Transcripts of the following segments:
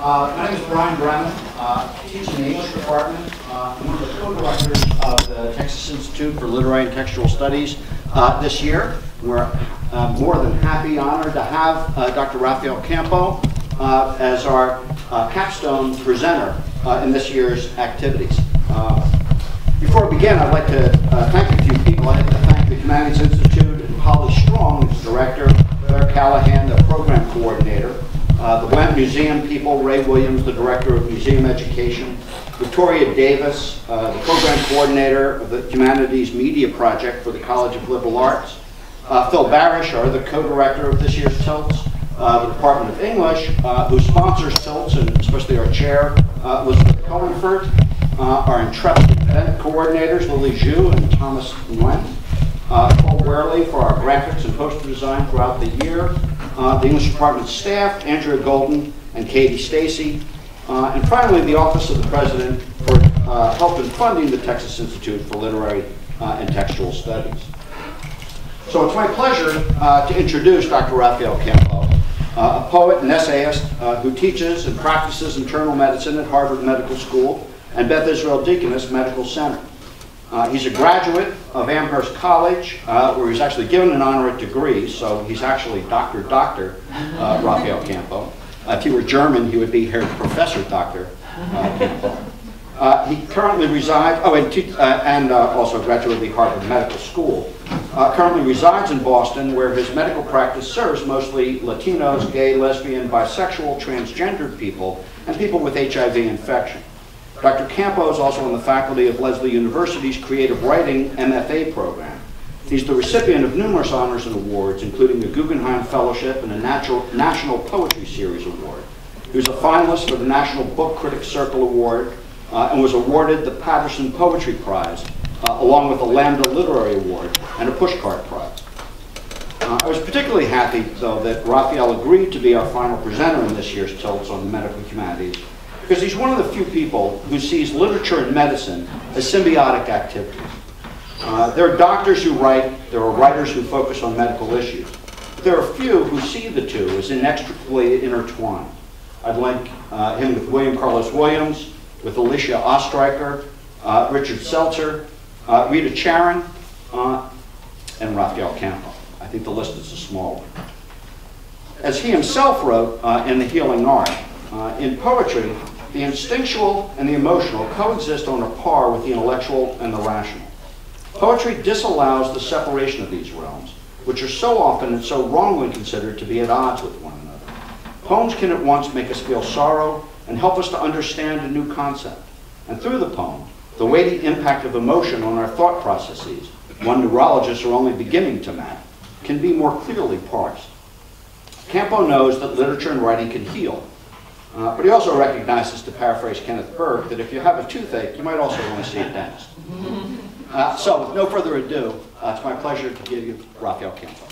Uh, my name is Brian Brennan. Uh, I teach in the English department. Uh, I'm one of the co-directors of the Texas Institute for Literary and Textual Studies uh, this year. We're uh, more than happy, honored to have Dr. Rafael Campo as our capstone presenter in this year's activities. Before we begin, I'd like to thank a few people. I'd like to thank the Humanities Institute and Holly Strong, who's director, Claire Callahan, the program coordinator, uh, the Blanton Museum people, Ray Williams, the director of museum education, Victoria Davis, uh, the program coordinator of the Humanities Media Project for the College of Liberal Arts, uh, Phil Barrish, our the co-director of this year's TILTS, uh, the Department of English, uh, who sponsors TILTS, and especially our chair, Elizabeth Cullingford, uh, our intrepid event coordinators, Lily Zhu and Thomas Nguyen, Paul Werley for our graphics and poster design throughout the year, uh, the English department staff, Andrea Golden and Katie Stacy, uh, and finally the Office of the President for uh, help in funding the Texas Institute for Literary uh, and Textual Studies. So it's my pleasure uh, to introduce Dr. Rafael Campo, a poet and essayist who teaches and practices internal medicine at Harvard Medical School and Beth Israel Deaconess Medical Center. Uh, he's a graduate of Amherst College, uh, where he's actually given an honorary degree, so he's actually Dr. Dr. Uh, Rafael Campo. Uh, if he were German, he would be Herr Professor Dr. Uh, Campo. Uh, he currently resides, oh, and, and also a graduate of the Harvard Medical School. Currently resides in Boston, where his medical practice serves mostly Latinos, gay, lesbian, bisexual, transgendered people, and people with HIV infection. Dr. Campo is also on the faculty of Lesley University's Creative Writing MFA program. He's the recipient of numerous honors and awards, including the Guggenheim Fellowship and a Natural, National Poetry Series Award. He was a finalist for the National Book Critics Circle Award uh, and was awarded the Patterson Poetry Prize, uh, along with the Lambda Literary Award and a Pushcart Prize. Uh, I was particularly happy, though, that Rafael agreed to be our final presenter in this year's TILTS on the medical humanities, because he's one of the few people who sees literature and medicine as symbiotic activities. Uh, there are doctors who write, there are writers who focus on medical issues. But there are few who see the two as inextricably intertwined. I'd link uh, him with William Carlos Williams, with Alicia Ostriker, uh, Richard Selzer, uh, Rita Charon, uh, and Rafael Campo. I think the list is a small one. As he himself wrote uh, in The Healing Art, in poetry, the instinctual and the emotional coexist on a par with the intellectual and the rational. Poetry disallows the separation of these realms, which are so often and so wrongly considered to be at odds with one another. Poems can at once make us feel sorrow and help us to understand a new concept. And through the poem, the weighty impact of emotion on our thought processes, one neurologists are only beginning to map, can be more clearly parsed. Campo knows that literature and writing can heal, uh, but he also recognizes, to paraphrase Kenneth Burke, that if you have a toothache, you might also want to see a dentist. Uh, so, with no further ado, uh, it's my pleasure to give you Rafael Campo.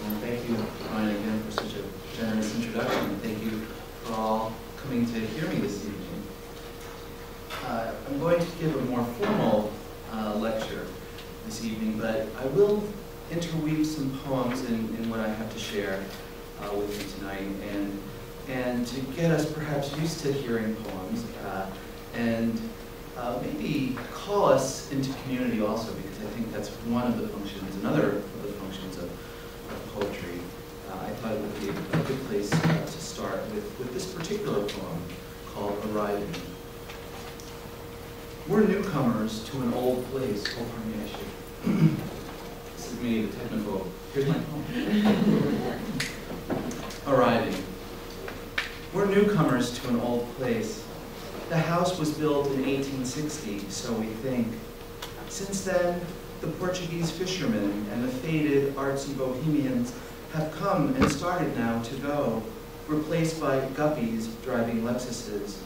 Well, thank you, Ryan, again, for such a generous introduction, and thank you for all coming to hear me this evening. Uh, I'm going to give a more formal uh, lecture this evening, but I will interweave some poems in, in what I have to share uh, with you tonight, and and to get us perhaps used to hearing poems, uh, and uh, maybe call us into community also, because I think that's one of the functions, another of the functions of, of poetry. Uh, I thought it would be a good place uh, to start with, with this particular poem called Arriving. We're newcomers to an old place. Oh, pardon me, I should. this is me, the technical. Here's my poem. Arriving. We're newcomers to an old place. The house was built in 1860, so we think. Since then, the Portuguese fishermen and the faded, artsy bohemians have come and started now to go, replaced by guppies driving Lexuses.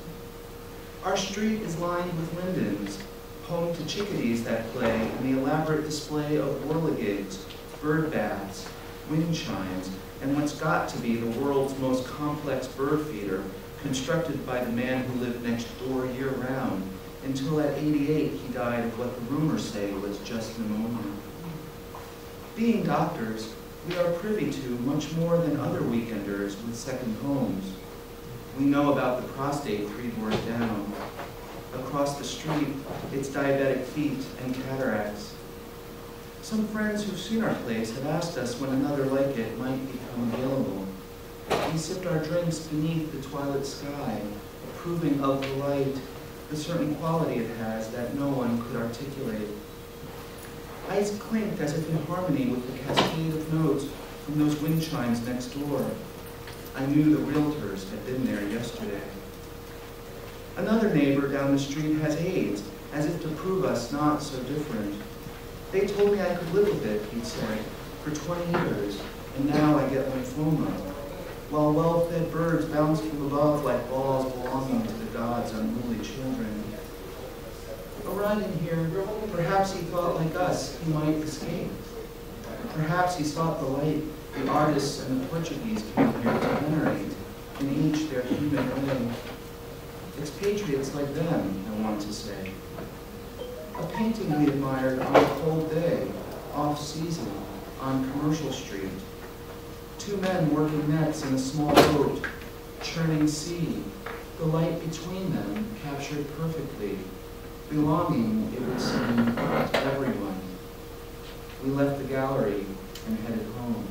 Our street is lined with lindens, home to chickadees that play in the elaborate display of whirligigs, bird baths, wind chimes, and what's got to be the world's most complex bird feeder, constructed by the man who lived next door year-round, until at 88 he died of what the rumors say was just pneumonia. Being doctors, we are privy to much more than other weekenders with second homes. We know about the prostate three doors down. Across the street, its diabetic feet and cataracts. Some friends who've seen our place have asked us when another like it might become available. We sipped our drinks beneath the twilight sky, approving of the light, the certain quality it has that no one could articulate. Ice clinked as if in harmony with the cascade of notes from those wind chimes next door. I knew the realtors had been there yesterday. Another neighbor down the street has AIDS, as if to prove us not so different. They told me I could live with it, he'd said, for 20 years, and now I get lymphoma, while well-fed birds bounce from above like balls belonging to the gods' unruly children. Arriving here, perhaps he thought like us he might escape. Perhaps he sought the light the artists and the Portuguese came here to venerate, in each their human limb. It's patriots like them, I want to say. A painting we admired on a cold day, off-season, on Commercial Street. Two men working nets in a small boat, churning sea, the light between them captured perfectly, belonging, it would seem, to everyone. We left the gallery and headed home.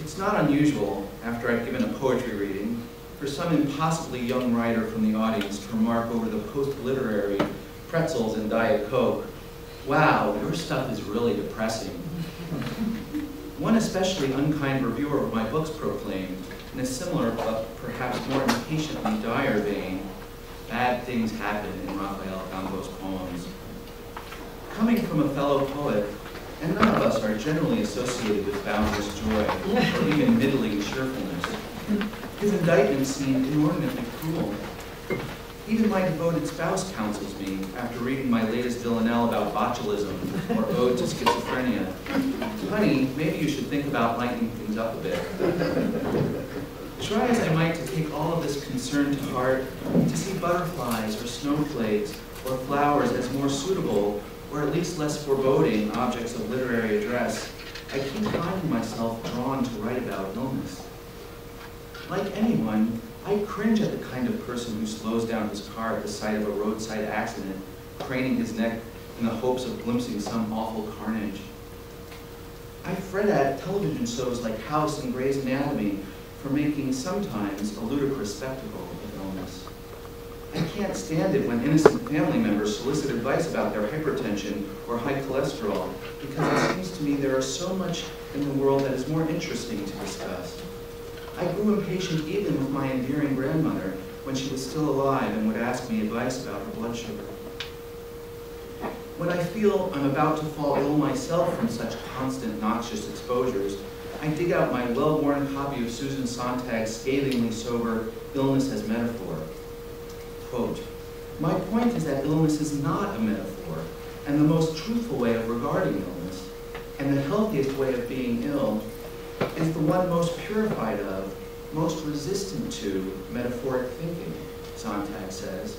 It's not unusual, after I've given a poetry reading, for some impossibly young writer from the audience to remark over the post-literary pretzels and Diet Coke, wow, your stuff is really depressing. One especially unkind reviewer of my books proclaimed, in a similar but perhaps more impatiently dire vein, bad things happen in Rafael Campo's poems. Coming from a fellow poet, and none of us are generally associated with boundless joy or even middling cheerfulness. His indictment seemed inordinately cruel. Even my devoted spouse counsels me, after reading my latest villanelle about botulism or ode to schizophrenia, honey, maybe you should think about lightening things up a bit. Try as I might to take all of this concern to heart, to see butterflies or snowflakes or flowers as more suitable or at least less foreboding objects of literary address, I keep finding myself drawn to write about illness. Like anyone, I cringe at the kind of person who slows down his car at the sight of a roadside accident, craning his neck in the hopes of glimpsing some awful carnage. I fret at television shows like House and Grey's Anatomy for making sometimes a ludicrous spectacle. I can't stand it when innocent family members solicit advice about their hypertension or high cholesterol because it seems to me there is so much in the world that is more interesting to discuss. I grew impatient even with my endearing grandmother when she was still alive and would ask me advice about her blood sugar. When I feel I'm about to fall ill myself from such constant noxious exposures, I dig out my well-worn copy of Susan Sontag's scathingly sober Illness as Metaphor quote, My point is that illness is not a metaphor, and the most truthful way of regarding illness, and the healthiest way of being ill, is the one most purified of, most resistant to metaphoric thinking, Sontag says.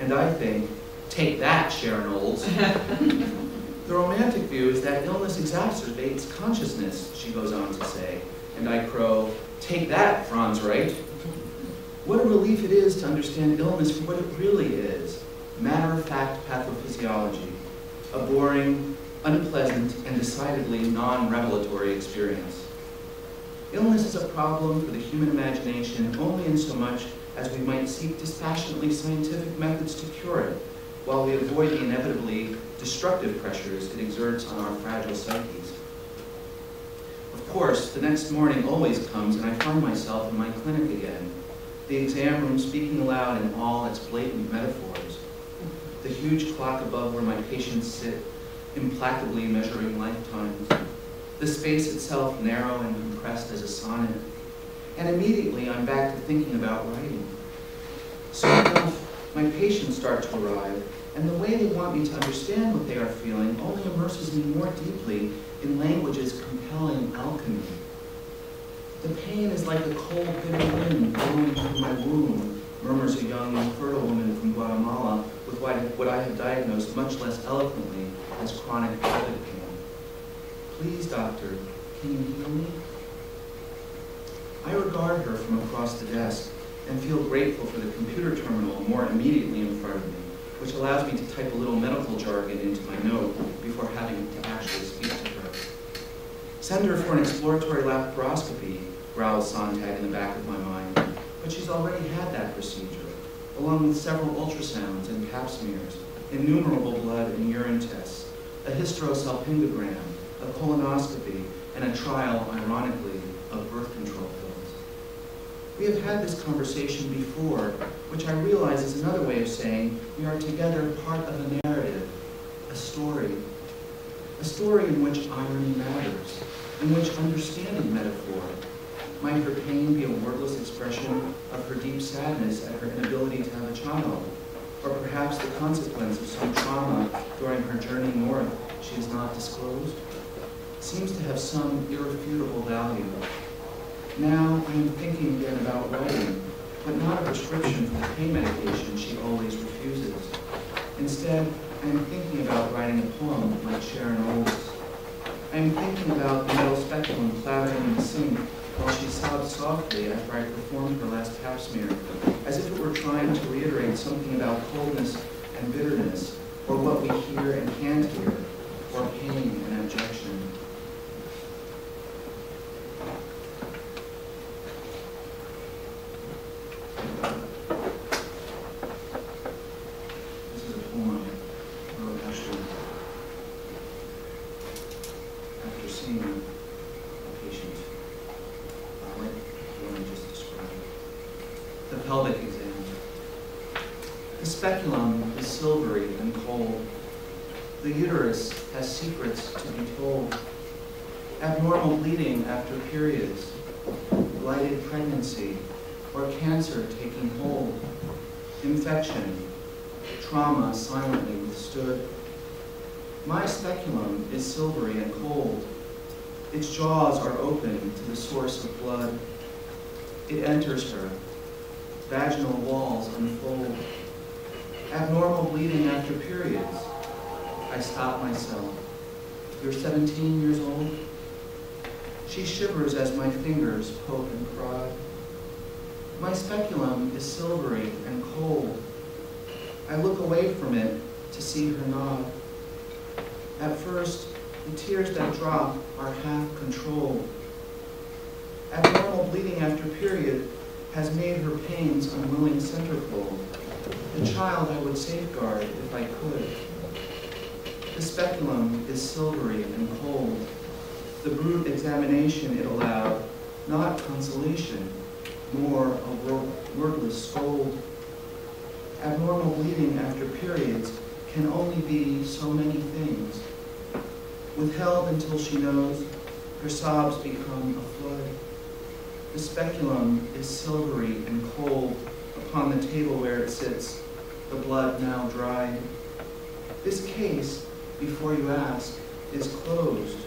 And I think, take that, Sharon Olds. the romantic view is that illness exacerbates consciousness, she goes on to say. And I crow, take that, Franz Wright. What a relief it is to understand illness for what it really is, matter-of-fact pathophysiology, a boring, unpleasant, and decidedly non-revelatory experience. Illness is a problem for the human imagination only in so much as we might seek dispassionately scientific methods to cure it, while we avoid the inevitably destructive pressures it exerts on our fragile psyches. Of course, the next morning always comes and I find myself in my clinic again, the exam room speaking aloud in all its blatant metaphors, the huge clock above where my patients sit, implacably measuring lifetimes, the space itself narrow and compressed as a sonnet, and immediately I'm back to thinking about writing. So enough, my patients start to arrive, and the way they want me to understand what they are feeling only immerses me more deeply in language's compelling alchemy. The pain is like a cold, bitter wind blowing through my womb, murmurs a young, fertile woman from Guatemala with what I, what I have diagnosed much less eloquently as chronic pelvic pain. Please, doctor, can you heal me? I regard her from across the desk and feel grateful for the computer terminal more immediately in front of me, which allows me to type a little medical jargon into my note before having to actually speak to her. Send her for an exploratory laparoscopy, growls Sontag in the back of my mind, but she's already had that procedure, along with several ultrasounds and pap smears, innumerable blood and urine tests, a hysterosalpingogram, a colonoscopy, and a trial, ironically, of birth control pills. We have had this conversation before, which I realize is another way of saying we are together part of a narrative, a story. A story in which irony matters, in which understanding metaphor. Might her pain be a wordless expression of her deep sadness at her inability to have a child? Or perhaps the consequence of some trauma during her journey north she has not disclosed? Seems to have some irrefutable value. Now I am thinking again about writing, but not a prescription for the pain medication she always refuses. Instead, I am thinking about writing a poem like Sharon Olds. I am thinking about the metal speculum clattering in the sink while she sobbed softly after I performed her last pap smear, as if it were trying to reiterate something about coldness and bitterness, or what we hear and can't hear, or pain and abjection. This is a poem I wrote actually after seeing a patient, uh, like the one I just described. The pelvic exam. The speculum is silvery and cold. The uterus has secrets to be told. Abnormal bleeding after periods, blighted pregnancy, or cancer taking hold, infection, trauma silently withstood. My speculum is silvery and cold. Its jaws are open to the source of blood. It enters her. Vaginal walls unfold. Abnormal bleeding after periods. I stop myself. You're 17 years old? She shivers as my fingers poke and prod. My speculum is silvery and cold. I look away from it to see her nod. At first, the tears that drop are half controlled. Abnormal bleeding after period has made her pains unwilling centerfold. The child I would safeguard if I could. The speculum is silvery and cold. The brute examination it allowed, not consolation, more a wordless scold. Abnormal bleeding after periods can only be so many things. Withheld until she knows, her sobs become a flood. The speculum is silvery and cold upon the table where it sits, the blood now dried. This case, before you ask, is closed.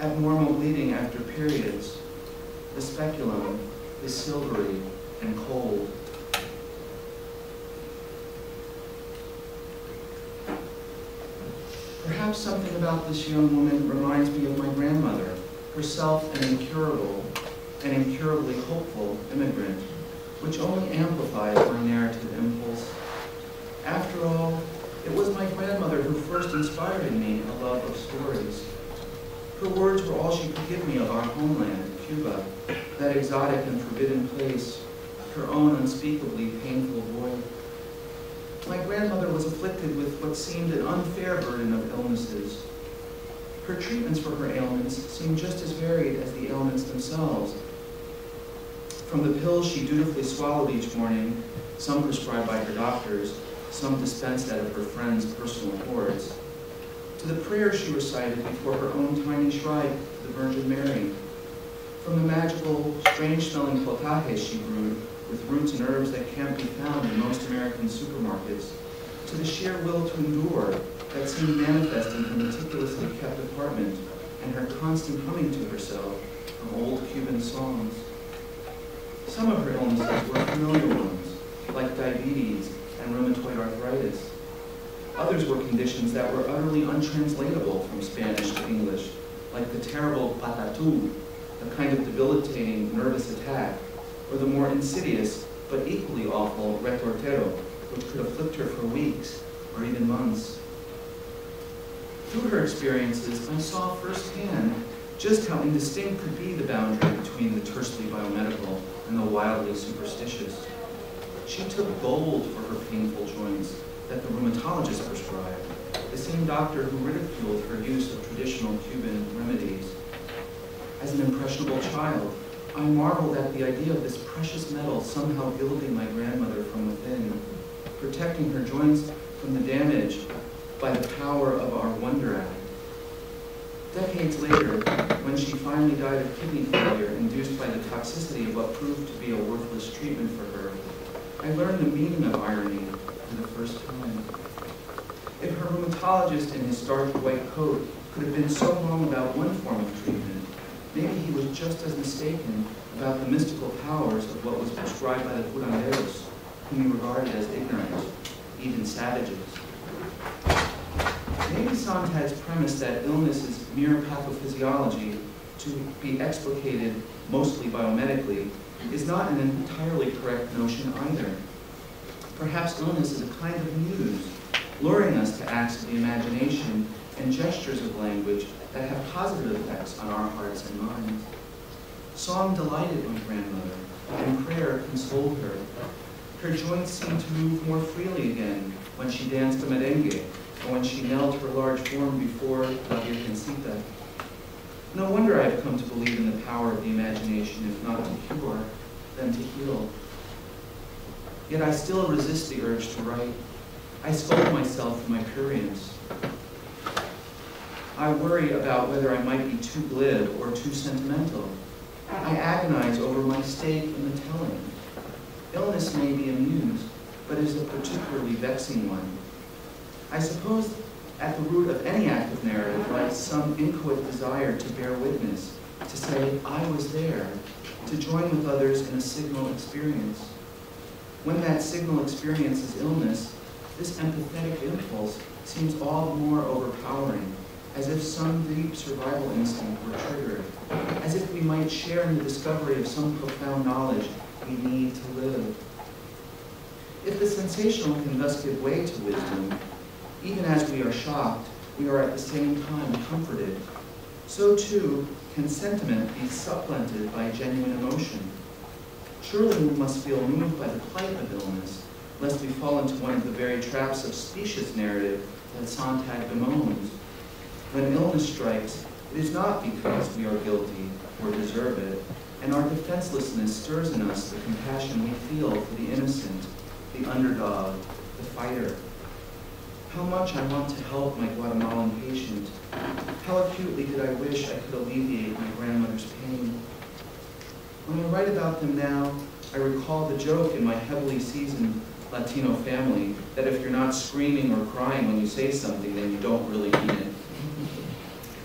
Abnormal bleeding after periods. The speculum is silvery and cold. Perhaps something about this young woman reminds me of my grandmother, herself an incurable and incurably hopeful immigrant, which only amplifies my narrative impulse. After all, it was my grandmother who first inspired in me a love of stories. Her words were all she could give me of our homeland, Cuba, that exotic and forbidden place, her own unspeakably painful void. My grandmother was afflicted with what seemed an unfair burden of illnesses. Her treatments for her ailments seemed just as varied as the ailments themselves. From the pills she dutifully swallowed each morning, some prescribed by her doctors, some dispensed out of her friends' personal hoards, to the prayers she recited before her own tiny shrine to the Virgin Mary, from the magical, strange-smelling potajes she brewed with roots and herbs that can't be found in most American supermarkets, to the sheer will to endure that seemed manifest in her meticulously kept apartment and her constant humming to herself of old Cuban songs. Some of her illnesses were familiar ones, like diabetes and rheumatoid arthritis. Others were conditions that were utterly untranslatable from Spanish to English, like the terrible patatú, a kind of debilitating nervous attack, or the more insidious but equally awful retortero, which could afflict her for weeks or even months. Through her experiences, I saw firsthand just how indistinct could be the boundary between the tersely biomedical and the wildly superstitious. She took gold for her painful joints that the rheumatologist prescribed, the same doctor who ridiculed her use of traditional Cuban remedies. As an impressionable child, I marveled at the idea of this precious metal somehow gilding my grandmother from within, protecting her joints from the damage by the power of our Wonder Act. Decades later, when she finally died of kidney failure induced by the toxicity of what proved to be a worthless treatment for her, I learned the meaning of irony for the first time. If her rheumatologist in his starched white coat could have been so wrong about one form of treatment, maybe he was just as mistaken about the mystical powers of what was prescribed by the curanderos, whom he regarded as ignorant, even savages. Maybe Sontag's premise that illness is mere pathophysiology to be explicated mostly biomedically is not an entirely correct notion either. Perhaps illness is a kind of muse, luring us to acts of the imagination and gestures of language that have positive effects on our hearts and minds. Song delighted my grandmother, and prayer consoled her. Her joints seemed to move more freely again when she danced a merengue, when she knelt her large form before La Virgencita. No wonder I've come to believe in the power of the imagination, if not to cure, then to heal. Yet I still resist the urge to write. I scold myself for my prurience. I worry about whether I might be too glib or too sentimental. I agonize over my stake in the telling. Illness may be amused, but is a particularly vexing one. I suppose at the root of any act of narrative lies some inchoate desire to bear witness, to say, I was there, to join with others in a signal experience. When that signal experience is illness, this empathetic impulse seems all the more overpowering, as if some deep survival instinct were triggered, as if we might share in the discovery of some profound knowledge we need to live. If the sensational can thus give way to wisdom, even as we are shocked, we are at the same time comforted. So too can sentiment be supplanted by genuine emotion. Surely we must feel moved by the plight of illness, lest we fall into one of the very traps of specious narrative that Sontag bemoans. When illness strikes, it is not because we are guilty or deserve it, and our defenselessness stirs in us the compassion we feel for the innocent, the underdog, the fighter. How much I want to help my Guatemalan patient. How acutely did I wish I could alleviate my grandmother's pain. When I write about them now, I recall the joke in my heavily seasoned Latino family that if you're not screaming or crying when you say something, then you don't really mean it.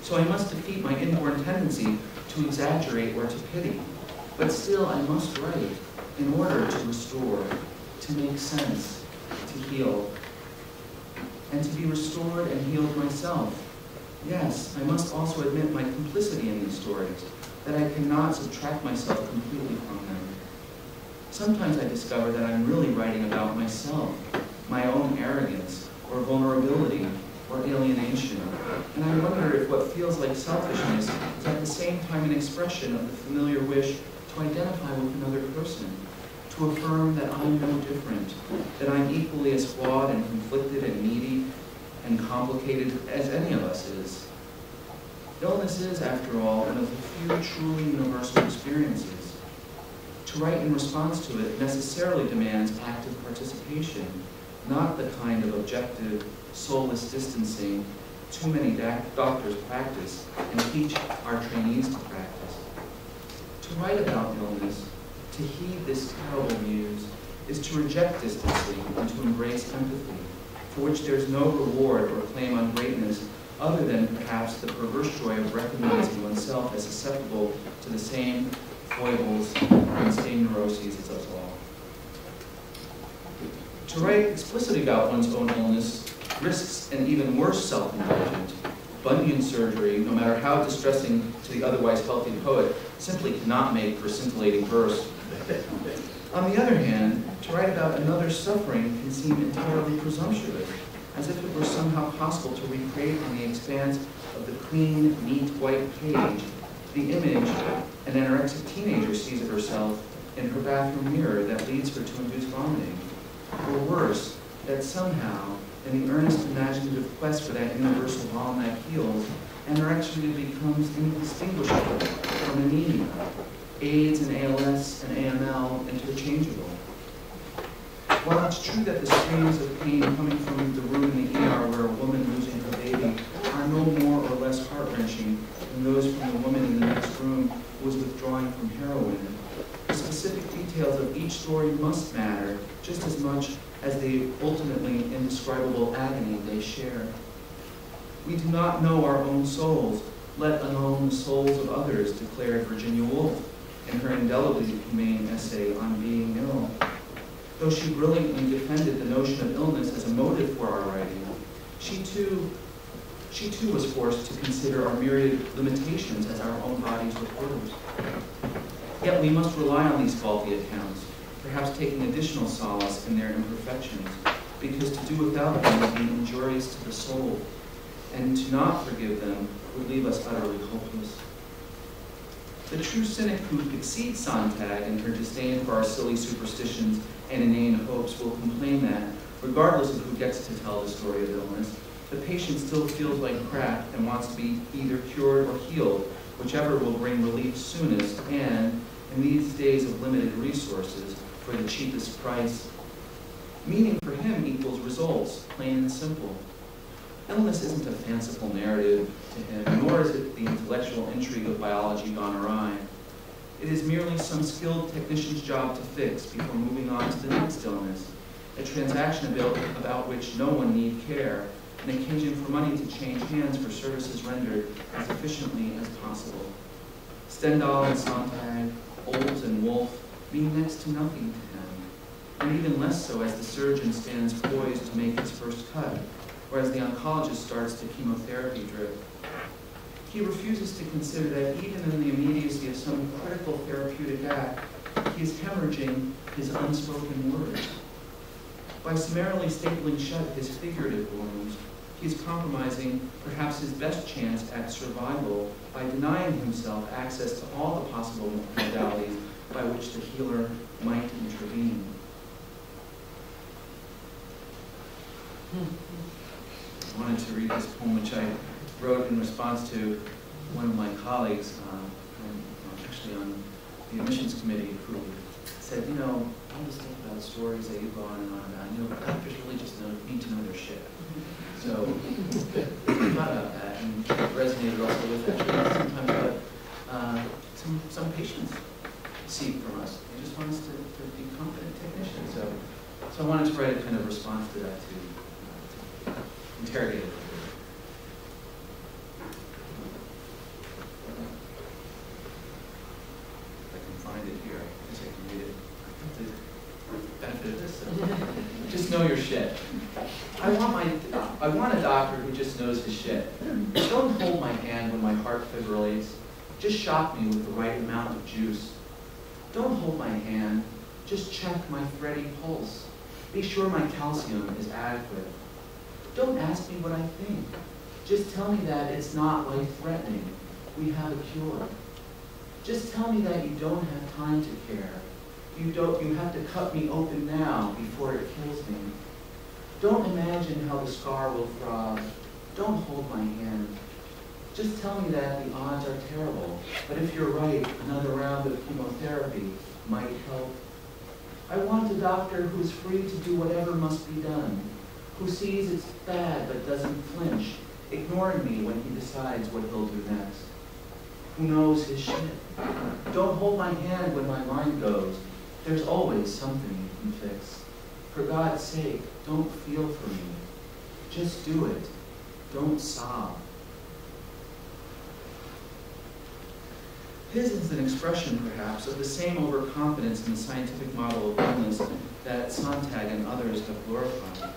So I must defeat my inborn tendency to exaggerate or to pity. But still, I must write in order to restore, to make sense, to heal, and to be restored and healed myself. Yes, I must also admit my complicity in these stories, that I cannot subtract myself completely from them. Sometimes I discover that I'm really writing about myself, my own arrogance, or vulnerability, or alienation. And I wonder if what feels like selfishness is at the same time an expression of the familiar wish to identify with another person, to affirm that I'm no different, that I'm equally as flawed and conflicted and needy and complicated as any of us is. Illness is, after all, one of the few truly universal experiences. To write in response to it necessarily demands active participation, not the kind of objective, soulless distancing too many doctors practice and teach our trainees to practice. To write about illness, to heed this terrible muse, is to reject distancing and to embrace empathy, for which there is no reward or claim on greatness other than perhaps the perverse joy of recognizing oneself as susceptible to the same foibles and same neuroses as us all. To write explicitly about one's own illness risks an even worse self-indulgence. Bunion surgery, no matter how distressing to the otherwise healthy poet, simply cannot make for scintillating verse. On the other hand, to write about another's suffering can seem entirely presumptuous, as if it were somehow possible to recreate on the expanse of the clean, neat white page the image an anorexic teenager sees of herself in her bathroom mirror that leads her to induce vomiting. Or worse, that somehow, in the earnest imaginative quest for that universal balm that heals, anorexia becomes indistinguishable from anemia, AIDS and ALS and AML interchangeable. While it's true that the screams of pain coming from the room in the ER where a woman losing her baby are no more or less heart-wrenching than those from the woman in the next room who was withdrawing from heroin, the specific details of each story must matter just as much as the ultimately indescribable agony they share. We do not know our own souls, let alone the souls of others, declared Virginia Woolf in her indelibly humane essay on being ill. Though she brilliantly defended the notion of illness as a motive for our writing, she too, she too was forced to consider our myriad limitations as our own bodies reporters. Yet we must rely on these faulty accounts, perhaps taking additional solace in their imperfections, because to do without them would be injurious to the soul, and to not forgive them would leave us utterly hopeless. The true cynic who exceeds Sontag in her disdain for our silly superstitions and inane hopes will complain that, regardless of who gets to tell the story of illness, the patient still feels like crap and wants to be either cured or healed, whichever will bring relief soonest, and, in these days of limited resources, for the cheapest price. Meaning for him equals results, plain and simple. Illness isn't a fanciful narrative to him, nor is it the intellectual intrigue of biology gone awry. It is merely some skilled technician's job to fix before moving on to the next illness, a transaction about, about which no one need care, an occasion for money to change hands for services rendered as efficiently as possible. Stendhal and Sontag, Olds and Woolf mean next to nothing to him, and even less so as the surgeon stands poised to make his first cut, or as the oncologist starts the chemotherapy drip. He refuses to consider that even in the immediacy of some critical therapeutic act, he is hemorrhaging his unspoken words. By summarily stapling shut his figurative wounds, he is compromising perhaps his best chance at survival by denying himself access to all the possible modalities by which the healer might intervene. Hmm. I wanted to read this poem, which I wrote in response to one of my colleagues, uh, um, actually on the admissions committee, who said, you know, all this stuff about stories that you go on and on about, you know, doctors really just know, need to know their shit. So I thought about that and resonated also with actually sometimes what uh, some, some patients seek from us. They just want us to, to be competent technicians. So, so I wanted to write a kind of response to that, to, to interrogate it. If I can find it here, I guess I can read it. The benefit of this, so. just know your shit. I want my, I want a doctor who just knows his shit. Don't hold my hand when my heart fibrillates. Just shock me with the right amount of juice. Don't hold my hand. Just check my thready pulse. Be sure my calcium is adequate. Don't ask me what I think. Just tell me that it's not life-threatening. We have a cure. Just tell me that you don't have time to care. You don't, you have to cut me open now before it kills me. Don't imagine how the scar will throb. Don't hold my hand. Just tell me that the odds are terrible, but if you're right, another round of chemotherapy might help. I want a doctor who's free to do whatever must be done, who sees it's bad but doesn't flinch, ignoring me when he decides what he'll do next. Who knows his shit. Don't hold my hand when my mind goes. There's always something you can fix. For God's sake, don't feel for me. Just do it. Don't sob. His is an expression, perhaps, of the same overconfidence in the scientific model of illness that Sontag and others have glorified.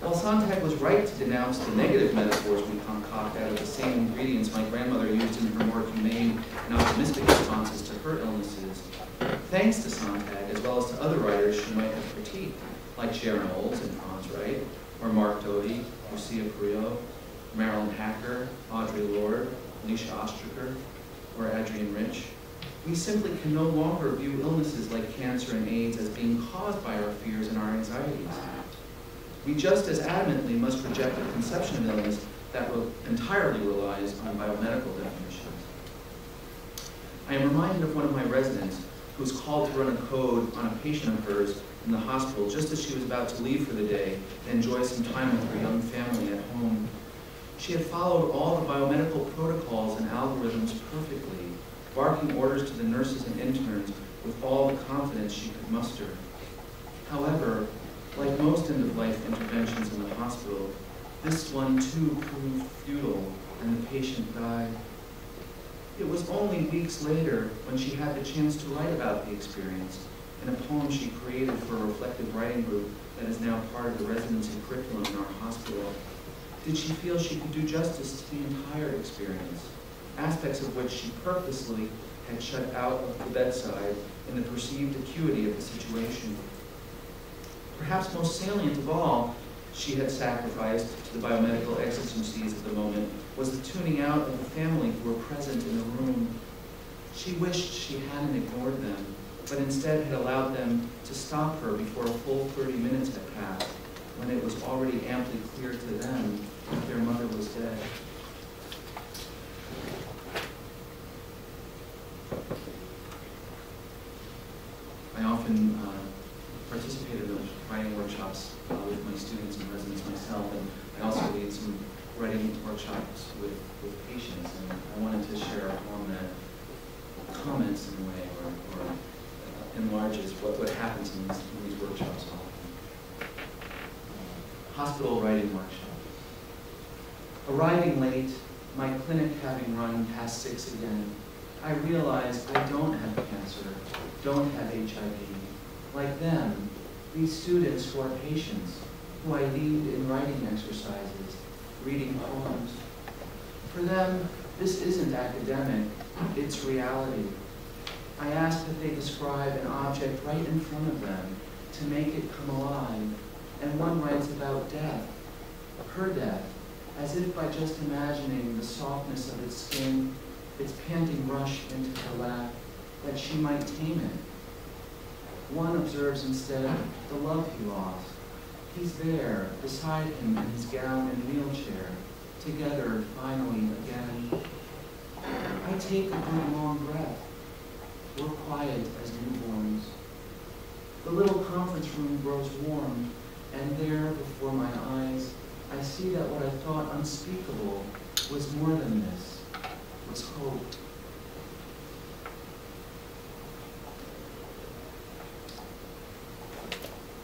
While Sontag was right to denounce the negative metaphors we concoct out of the same ingredients my grandmother used in her more humane and optimistic responses to her illnesses, thanks to Sontag, as well as to other writers she might have critiqued, like Sharon Olds and Franz Wright, or Mark Doty, Lucia Perillo, Marilyn Hacker, Audre Lorde, Alicia Ostriker, or Adrienne Rich, we simply can no longer view illnesses like cancer and AIDS as being caused by our fears and our anxieties. We just as adamantly must reject a conception of illness that entirely relies on biomedical definitions. I am reminded of one of my residents who was called to run a code on a patient of hers in the hospital just as she was about to leave for the day and enjoy some time with her young family at home. She had followed all the biomedical protocols and algorithms perfectly, barking orders to the nurses and interns with all the confidence she could muster. However, like most end-of-life interventions in the hospital, this one too proved futile and the patient died. It was only weeks later when she had the chance to write about the experience in a poem she created for a reflective writing group that is now part of the residency curriculum in our hospital. Did she feel she could do justice to the entire experience, aspects of which she purposely had shut out of the bedside in the perceived acuity of the situation? Perhaps most salient of all, she had sacrificed to the biomedical exigencies of the moment was the tuning out of the family who were present in the room. She wished she hadn't ignored them, but instead had allowed them to stop her before a full 30 minutes had passed, when it was already amply clear to them that their mother was dead. I often uh, participated in writing workshops uh, with my students and residents myself, and I also lead some writing workshops with, with patients, and I wanted to share poem that comments in a way or, or uh, enlarges what, what happens in these, in these workshops often. Hospital writing workshop. Arriving late, my clinic having run past six again, I realize I don't have cancer, don't have HIV, like them, these students who are patients, who I lead in writing exercises, reading poems. For them, this isn't academic, it's reality. I ask that they describe an object right in front of them to make it come alive, and one writes about death, her death, as if by just imagining the softness of its skin, its panting rush into her lap, that she might tame it one observes instead the love he lost. He's there, beside him in his gown and wheelchair, together finally again. I take a good long breath. We're quiet as newborns. The little conference room grows warm, and there before my eyes, I see that what I thought unspeakable was more than this, was hope.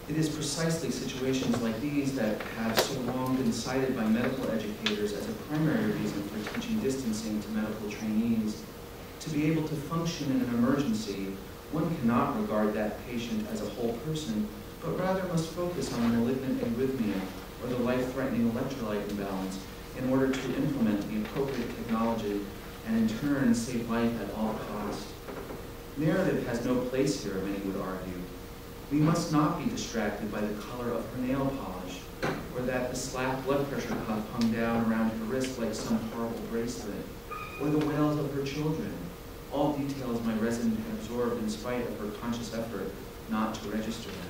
It is precisely situations like these that have so long been cited by medical educators as a primary reason for teaching distancing to medical trainees. To be able to function in an emergency, one cannot regard that patient as a whole person, but rather must focus on the malignant arrhythmia or the life-threatening electrolyte imbalance in order to implement the appropriate technology and in turn save life at all costs. Narrative has no place here, many would argue. We must not be distracted by the color of her nail polish, or that the slack blood pressure cuff hung down around her wrist like some horrible bracelet, or the wails of her children, all details my resident had absorbed in spite of her conscious effort not to register them.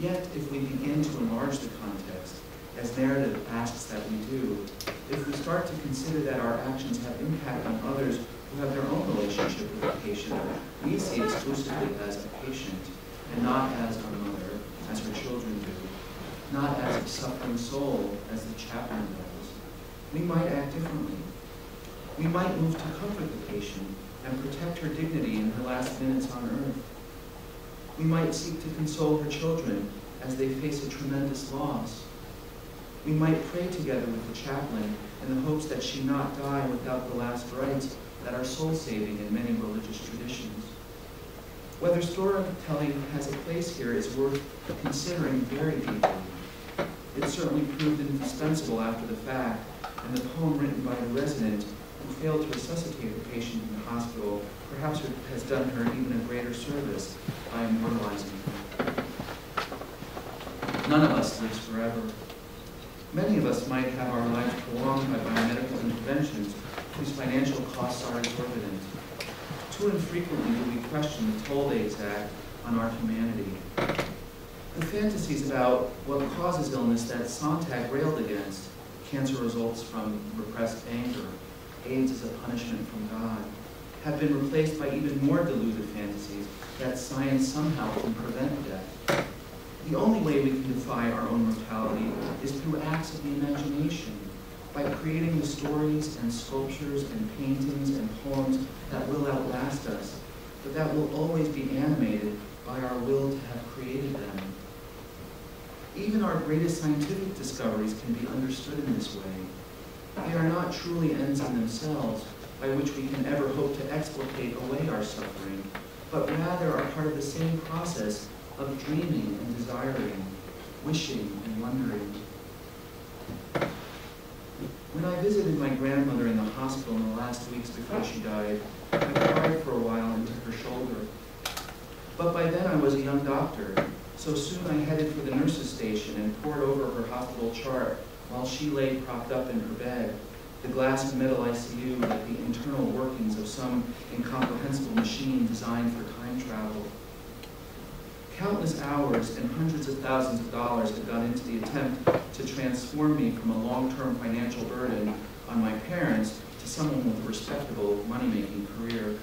Yet, if we begin to enlarge the context, as narrative asks that we do, if we start to consider that our actions have impact on others who have their own relationship with the patient, we see exclusively as a patient and not as our mother, as her children do, not as a suffering soul, as the chaplain does. We might act differently. We might move to comfort the patient and protect her dignity in her last minutes on earth. We might seek to console her children as they face a tremendous loss. We might pray together with the chaplain in the hopes that she not die without the last rites that are soul-saving in many religious traditions. Whether storytelling has a place here is worth considering very deeply. It certainly proved indispensable after the fact, and the poem written by the resident who failed to resuscitate the patient in the hospital perhaps has done her even a greater service by immortalizing her. None of us lives forever. Many of us might have our lives prolonged by biomedical interventions whose financial costs are exorbitant. Too infrequently do we question the toll they exact on our humanity. The fantasies about what causes illness that Sontag railed against, cancer results from repressed anger, AIDS is a punishment from God, have been replaced by even more deluded fantasies that science somehow can prevent death. The only way we can defy our own mortality is through acts of the imagination, by creating the stories and sculptures and paintings and poems that will outlast us, but that will always be animated by our will to have created them. Even our greatest scientific discoveries can be understood in this way. They are not truly ends in themselves by which we can ever hope to explicate away our suffering, but rather are part of the same process of dreaming and desiring, wishing and wondering. When I visited my grandmother in the hospital in the last weeks before she died, I cried for a while and took her shoulder. But by then I was a young doctor, so soon I headed for the nurse's station and pored over her hospital chart while she lay propped up in her bed, the glass metal ICU like the internal workings of some incomprehensible machine designed for time travel. Countless hours and hundreds of thousands of dollars had gone into the attempt to transform me from a long-term financial burden on my parents to someone with a respectable money-making career.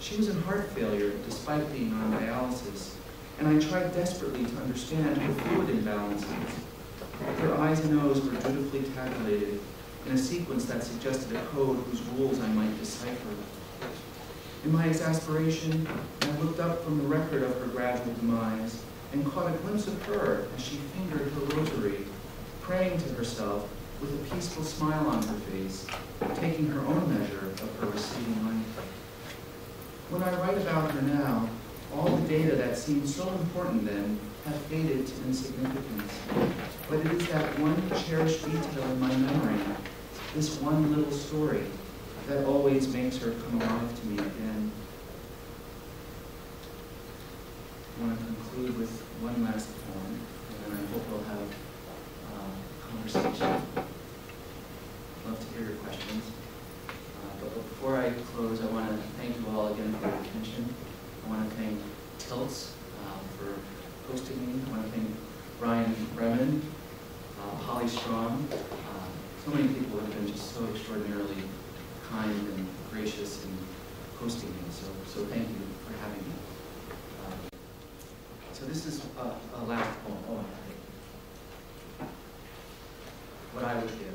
She was in heart failure despite being on dialysis, and I tried desperately to understand her fluid imbalances. Her I's and O's were dutifully tabulated in a sequence that suggested a code whose rules I might decipher. In my exasperation, I looked up from the record of her gradual demise and caught a glimpse of her as she fingered her rosary, praying to herself with a peaceful smile on her face, taking her own measure of her receding life. When I write about her now, all the data that seemed so important then have faded to insignificance. But it is that one cherished detail in my memory, this one little story, that always makes her come alive to me again. I want to conclude with one last poem, and then I hope we'll have uh, conversation. I'd love to hear your questions. Uh, but before I close, I want to thank you all again for your attention. I want to thank TILTS uh, for hosting me. I want to thank Brian Bremen, uh, Holly Strong. Uh, so many people have been just so extraordinarily kind and gracious in hosting me. So, so thank you for having me. Uh, so this is a, a last poem. Oh, I What I would give.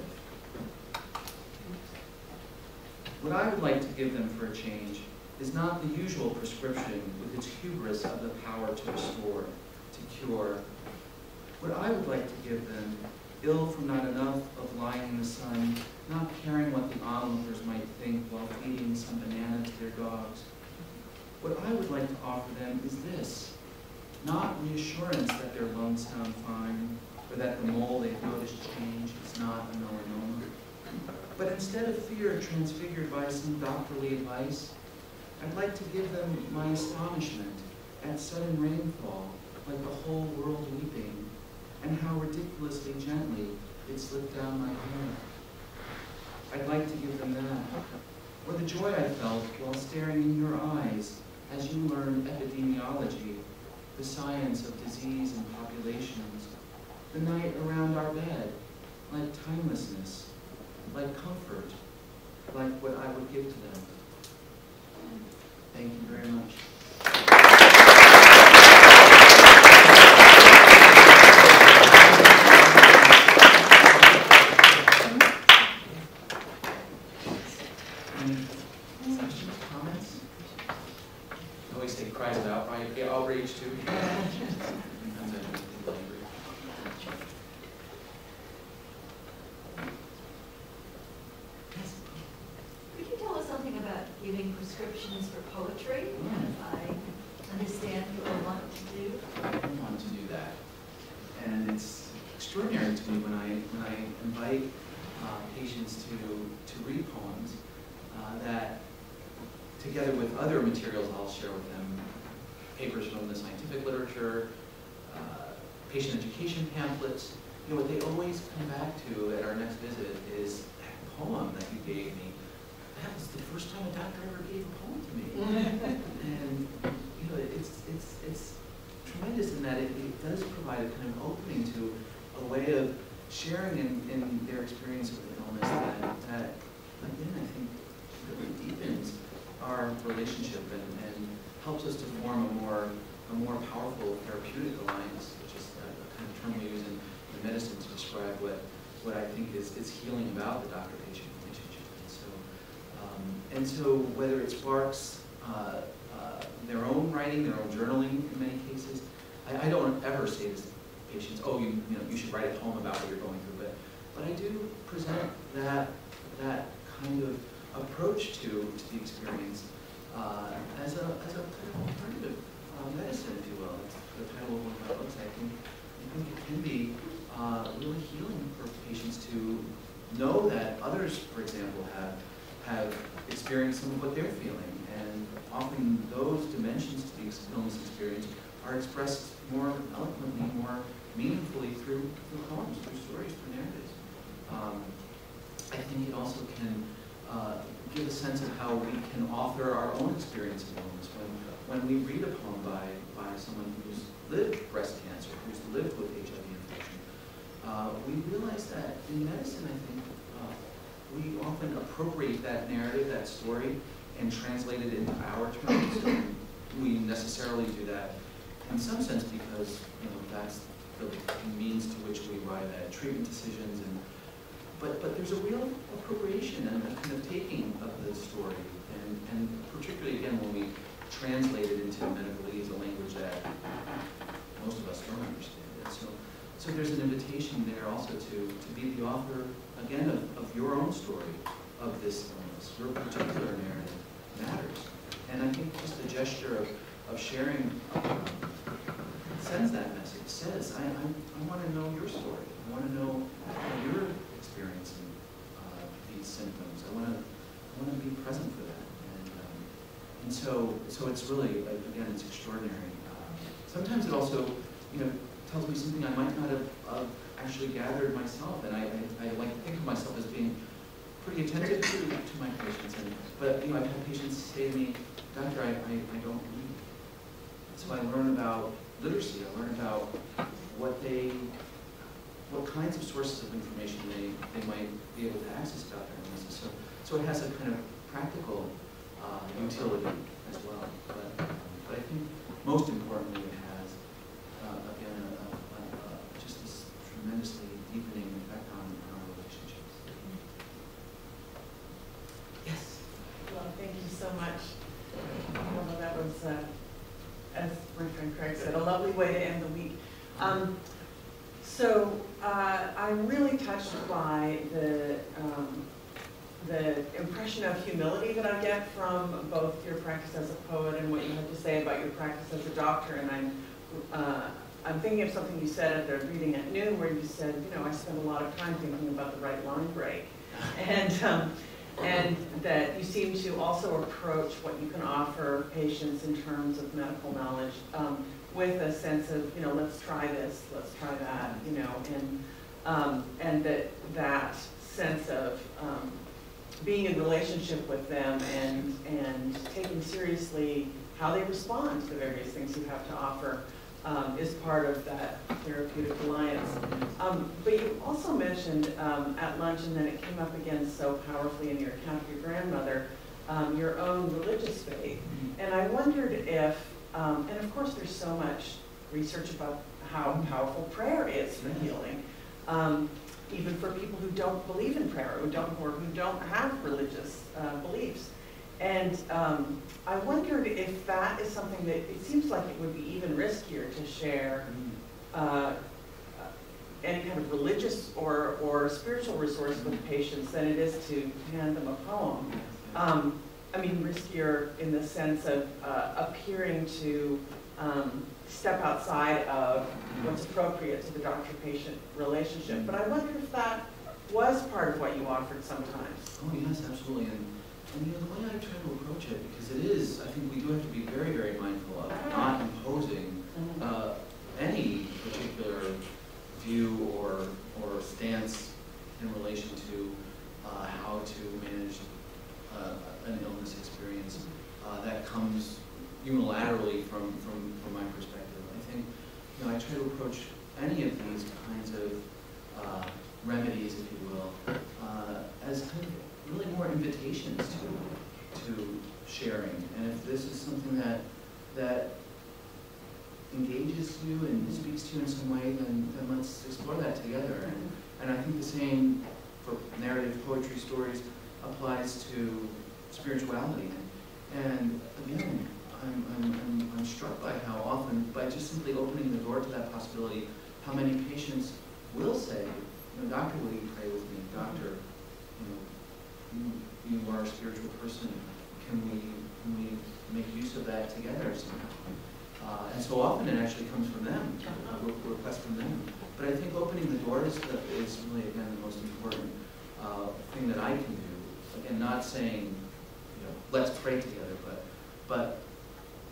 What I would like to give them for a change is not the usual prescription with its hubris of the power to restore, to cure. What I would like to give them ill from not enough of lying in the sun, not caring what the onlookers might think while feeding some banana to their dogs. What I would like to offer them is this, not reassurance that their lungs sound fine, or that the mole they've noticed change is not a melanoma, but instead of fear transfigured by some doctorly advice, I'd like to give them my astonishment at sudden rainfall, like the whole world weeping, and how ridiculously gently it slipped down my hair. I'd like to give them that, or the joy I felt while staring in your eyes as you learned epidemiology, the science of disease and populations, the night around our bed, like timelessness, like comfort, like what I would give to them. Thank you very much. Someone who's lived breast cancer, who's lived with HIV infection, uh, we realize that in medicine, I think, uh, we often appropriate that narrative, that story, and translate it into our terms. And we necessarily do that in some sense because you know that's the means to which we arrive at treatment decisions and but but there's a real appropriation and a kind of taking of the story and and particularly again when we translate it into medicalese, a language that most of us don't understand. And so so there's an invitation there also to to be the author again of, of your own story of this illness. Your particular narrative matters. And I think just the gesture of, of sharing sends that message, says, I, I, I want to know your story. I want to know how you're experiencing uh, these symptoms. I want to I want to be present for that. And, so, so it's really, again, it's extraordinary. Sometimes it also, you know, tells me something I might not have actually gathered myself. And I, I, I, like to think of myself as being pretty attentive to, to my patients. And, but, you know, I've had patients say to me, Doctor, I, I, I don't read. So I learn about literacy. I learn about what they, what kinds of sources of information they, they might be able to access about their illnesses. So, so it has a kind of practical uh, utility as well. But, um, but I think most importantly, it has, uh, again, a, a, a, just this tremendously deepening effect on, on our relationships. Yes? Well, thank you so much. Well, that was uh, as my friend Craig said, a lovely way to end the week. Um, so uh, I'm really touched by the um, the impression of humility that I get from both your practice as a poet and what you had to say about your practice as a doctor. And I'm uh, I'm thinking of something you said at the reading at noon, where you said, you know, I spend a lot of time thinking about the right line break, and. Um, and that you seem to also approach what you can offer patients in terms of medical knowledge um, with a sense of, you know, let's try this, let's try that, you know, and um, and that that sense of um, being in relationship with them and and taking seriously how they respond to the various things you have to offer um, is part of that therapeutic alliance. Um, but you also mentioned um, at lunch, and then it came up again so powerfully in your account of your grandmother, um, your own religious faith. Mm-hmm. And I wondered if, um, and of course there's so much research about how powerful prayer is for healing, um, even for people who don't believe in prayer, who don't, or who don't have religious uh, beliefs. And um, I wondered if that is something that it seems like it would be even riskier to share uh, any kind of religious or, or spiritual resource with patients than it is to hand them a poem. Um, I mean, riskier in the sense of uh, appearing to um, step outside of what's appropriate to the doctor-patient relationship. But I wonder if that was part of what you offered sometimes. Oh, yes, absolutely, and, and you know, the way I try to approach it, because it is, I think we do have to be very, very mindful of not imposing uh, any particular view or, or stance in relation to uh, how to manage uh, an illness experience uh, that comes unilaterally from, from, from my perspective. You know, I try to approach any of these kinds of uh, remedies, if you will, uh, as kind of really more invitations to, to sharing. And if this is something that, that engages you and speaks to you in some way, then, then let's explore that together. And, and I think the same for narrative poetry stories applies to spirituality. And again, I'm, I'm, I'm, struck by how often, by just simply opening the door to that possibility, how many patients will say, you know, doctor, will you pray with me? Doctor, you know, you, you are a spiritual person. Can we, can we make use of that together somehow? Uh, and so often it actually comes from them, a re- request from them. But I think opening the door is the- is really, again, the most important uh, thing that I can do. Again, not saying, you know, let's pray together, but, but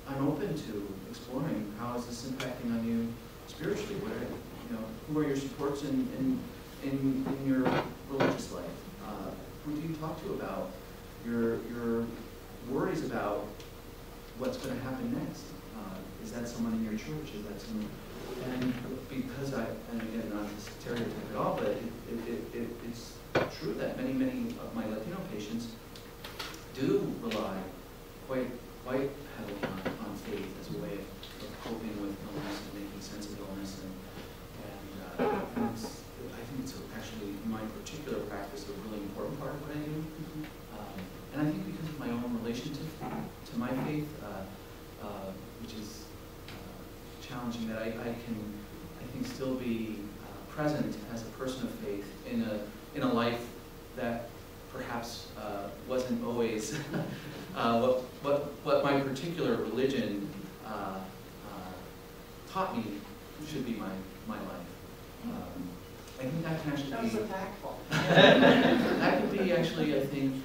I'm open to exploring how is this impacting on you spiritually? What are, you know, who are your supports in, in, in, in your religious life? Uh, who do you talk to about your, your worries about what's going to happen next? Uh, is that someone in your church? Is that someone? And because I, and again, not to stereotype at all, but it, it, it, it, it's true that many, many of my Latino patients do rely quite, quite on, on faith as a way of, of coping with illness and making sense of illness. And, and, uh, I think it's actually, my particular practice, a really important part of what I do. Um, and I think because of my own relationship to my faith, uh, uh, which is uh, challenging, that I, I can, I think, still be uh, present as a person of faith in a, in a life that perhaps uh, wasn't always uh, what, what, what my particular religion uh, uh, taught me should be my, my life. Um, I think that can actually That be that can be actually, I think,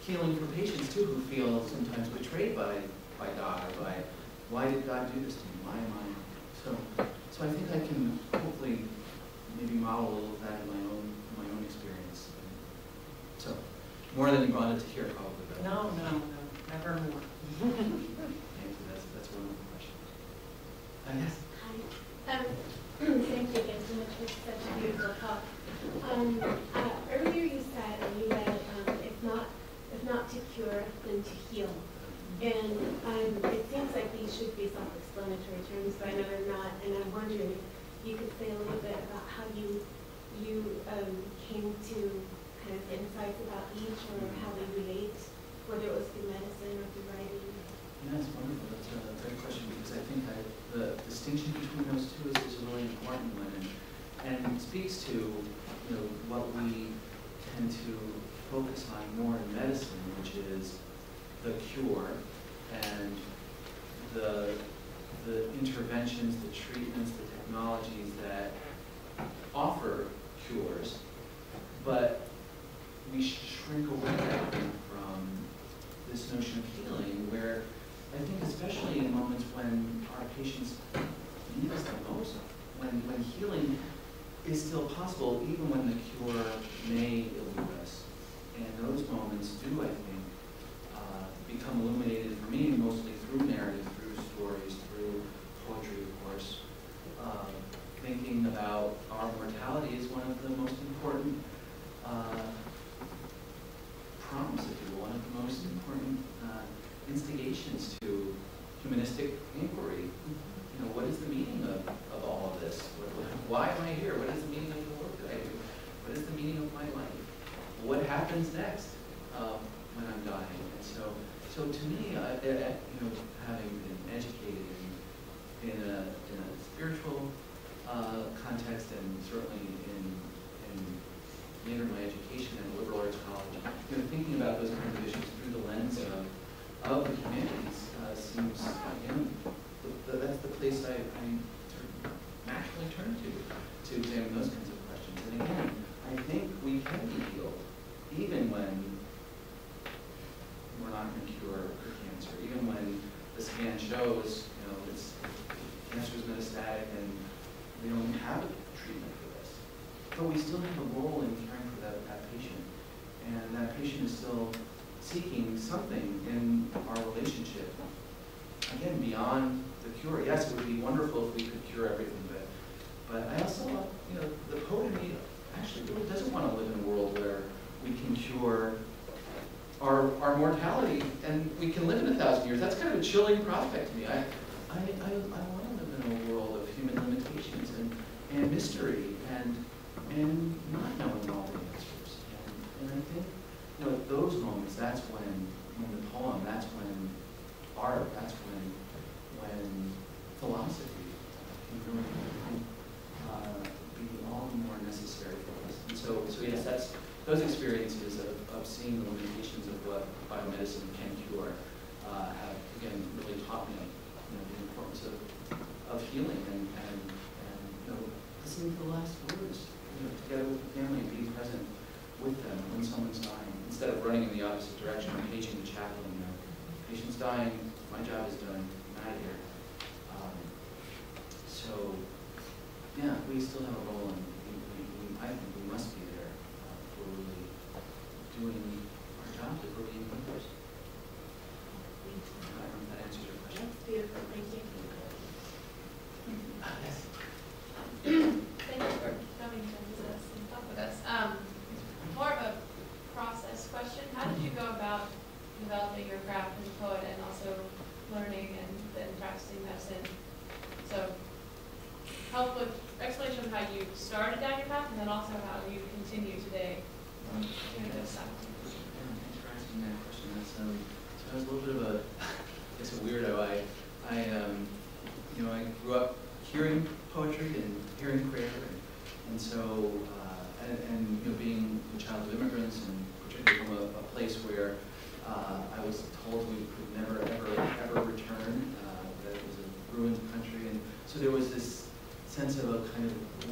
healing for patients too, who feel sometimes betrayed by, by God or by, why did God do this to me? Why am I? So, so I think I can hopefully maybe model a little of that in my own, in my own experience. So, more than you wanted to hear probably, but No, no, no, never more. thank you, that's, that's one of the questions. Uh, yes? Hi. Um, Thank you again so much for such a beautiful talk. Um, uh, Earlier you said, and you read, um, if not, if not to cure, then to heal. And um, it seems like these should be self-explanatory terms, but I know they're not. And I'm wondering if you could say a little bit about how you, you um, came to kind of insights about each or how they relate, whether it was through medicine or through writing. Yeah, that's wonderful. That's a great question because I think I, the distinction between those two is, is a really important one and, and speaks to you know what we tend to focus on more in medicine, which is the cure and the the interventions, the treatments, the technologies that offer cures, but we shrink away from this notion of healing where I think especially in moments when our patients need us the most, when, when healing is still possible, even when the cure may elude us. And those moments do, I think, uh, become illuminated for me mostly through narrative, through stories, through poetry, of course. Uh, thinking about our mortality is one of the most important uh, prompts, if you will, one of the most important uh, instigations to humanistic inquiry. You know, what is the meaning of, of all of this? What, what, why am I here? What is the meaning of the work that I do? What is the meaning of my life? What happens next um, when I'm dying? And so, so to me, I, I, you know, having been educated in, in, a, in a spiritual uh, context and certainly in, in later my education education and liberal arts college, you know, thinking about those kinds of issues through the lens of, of the humanities uh, seems, you know, the, the, that's the place I, I naturally turn to, to examine those kinds of questions. And again, I think we can be healed, even when we're not going to cure cancer, even when the scan shows, you know, it's, cancer is metastatic and we don't have treatment for this. But we still have a role in patient is still seeking something in our relationship. Again, beyond the cure. Yes, it would be wonderful if we could cure everything, but, but I also, you know, the poet in me actually really doesn't want to live in a world where we can cure our, our mortality and we can live in a thousand years. That's kind of a chilling prospect to me. I, I, I, I want to live in a world of human limitations and, and mystery and, and not knowing all the answers. And, and I think, you know, those moments, that's when, when the poem, that's when art, that's when, when philosophy can really uh, be all the more necessary for us. And so, so yes, that's, those experiences of, of seeing the limitations of what biomedicine can cure uh, have, again, really taught me, you know, the importance of, of healing and, and, and, you know, listening to the last words, you know, together with the family, being present with them when someone's dying, instead of running in the opposite direction, paging the chaplain, you patient's dying, my job is done, I'm out of here. Um, so, yeah, we still have a role and we, we, we, I think we must be there uh, for really doing our job we're being members. I don't know if that answers your question. That's beautiful, thank you. Ah, yes. Thank you for coming to visit us and talk with us. Um, more of a process question. How did you go about developing your craft as a poet and also learning and then practicing medicine? So help with explanation of how you started down your path and then also how you continue today. doing this stuff. Yeah, thanks for asking that question. That's, um, so I was a little bit of a, it's a weirdo. I, I, um, you know, I grew up hearing poetry and hearing prayer, and, and so, uh, and, and, you know, being the child of immigrants and particularly from a, a place where uh, I was told we could never, ever, ever return, uh, that it was a ruined country, and so there was this sense of a kind of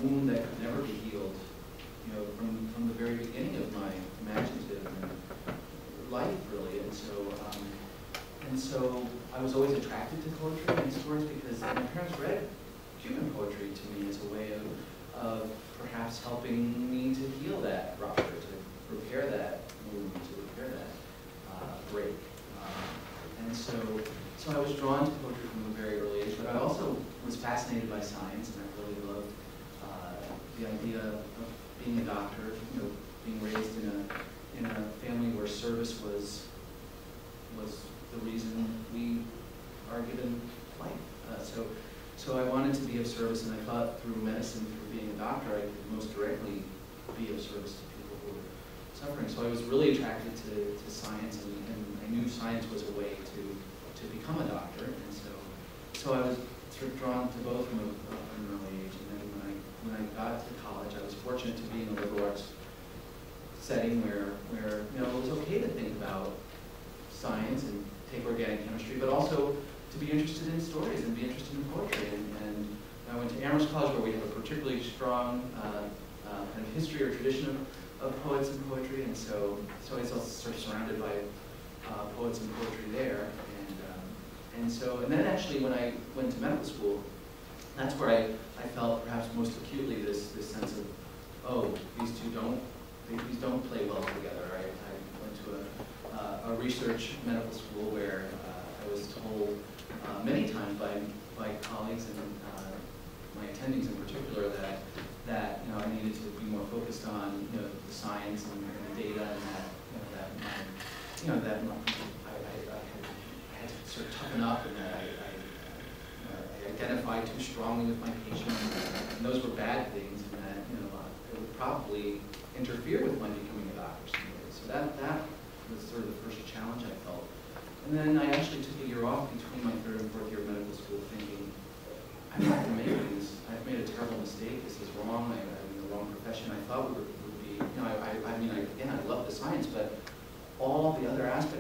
wound that could never be healed, you know, from, from the very beginning of my imaginative life, really. And so, um, and so I was always attracted to poetry and stories because my parents read Cuban poetry to me as a way of, of perhaps helping me to heal that rupture, to repair that wound, to repair that uh, break. Um, and so, so I was drawn to poetry from a very early age, but I also was fascinated by science, and I really loved the idea of being a doctor, you know, being raised in a, in a family where service was, was the reason we are given life. Uh, so, so I wanted to be of service, and I thought through medicine, through being a doctor, I could most directly be of service to people who were suffering. So I was really attracted to, to science, and, and I knew science was a way to, to become a doctor. And so, so I was sort of drawn to both from, an early when I, got to college, I was fortunate to be in a liberal arts setting where, where you know, it was okay to think about science and take organic chemistry, but also to be interested in stories and be interested in poetry. And, and I went to Amherst College where we have a particularly strong uh, uh, kind of history or tradition of, of poets and poetry, and so so I was also sort of surrounded by uh, poets and poetry there. And um, and so and then actually when I went to medical school, that's where I, I felt perhaps most acutely this this sense of oh these two don't these don't play well together. I, I went to a, uh, a research medical school where uh, I was told uh, many times by by colleagues and uh, my attendings in particular that that you know I needed to be more focused on you know the science and, and the data and that you know that my, you know that my, I, I, I, had, I had to sort of toughen up and that I, I, you know, I identified too strongly with my patients and those were bad things and that you know it would probably interfere with my becoming a doctor someday. So that that was sort of the first challenge I felt. And then I actually took a year off between my third and fourth year of medical school thinking, I'm not make this. I've made a terrible mistake. This is wrong. I, I'm in the wrong profession. I thought would, would be, you know, I, I, I mean, I, again, I love the science, but all the other aspects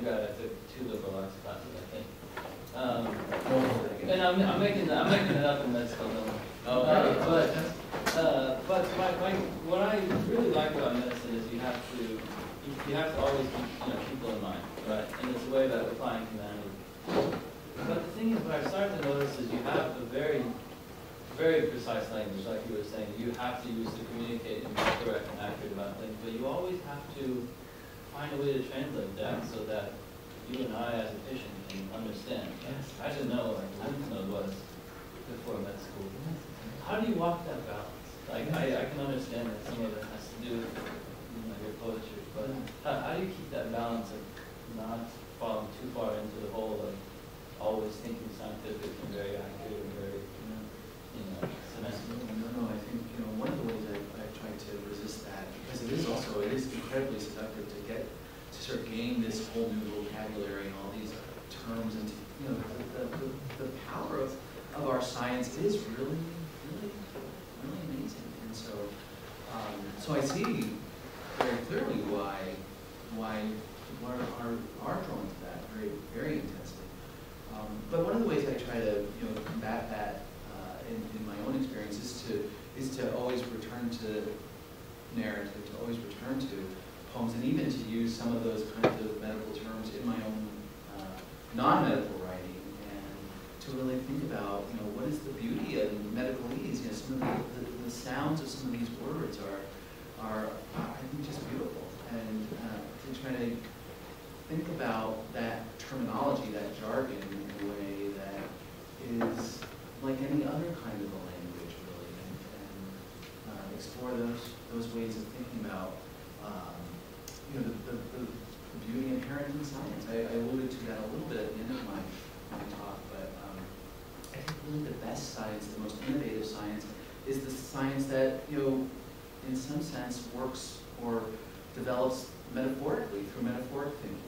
in undergrad, I took two liberal arts classes, I think. Um, and I'm, I'm making I'm making it up in med school. Oh, Uh, but uh, but my, my, what I really like about medicine is you have to you, you have to always keep you know people in mind, right? And it's a way that applying humanity. But the thing is, what I've started to notice is you have a very very precise language, like you were saying, you have to use to communicate and be correct and accurate about things, but you always have to find a way to translate that so that you and I as a patient can understand. Yes. I didn't know what lymph node was before med school. How do you walk that balance? Like, I, I can understand that some of it has to do with, you know, your poetry, but how, how do you keep that balance of not falling too far into the hole of always thinking scientific and very accurate and very, you know, you know, cemented? No, no, I think, you know, one of the ways I, I try to resist that, because it is also, it is incredibly seductive to get, gain this whole new vocabulary and all these terms and, you know, the, the, the- the power of, of our science is really, really, really amazing. And so, um, so I see very clearly why, why people are, are, are drawn to that very, very intensely. Um, But one of the ways I try to, you know, combat that uh, in, in my own experience is to, is to always return to narrative, to always return to poems, and even to use some of those kinds of medical terms in my own uh, non-medical writing, and to really think about, you know, what is the beauty of medicalese? You know, some of the, the, the sounds of some of these words are, are, I think, just beautiful, and uh, to try to think about that terminology, that jargon, in a way that is like any other kind of a language, really, and, and uh, explore those those ways of thinking about, you know, the, the, the beauty inherent in science. I, I alluded to that a little bit at the end of my, my talk, but um, I think really the best science, the most innovative science, is the science that, you know, in some sense works or develops metaphorically through metaphoric thinking.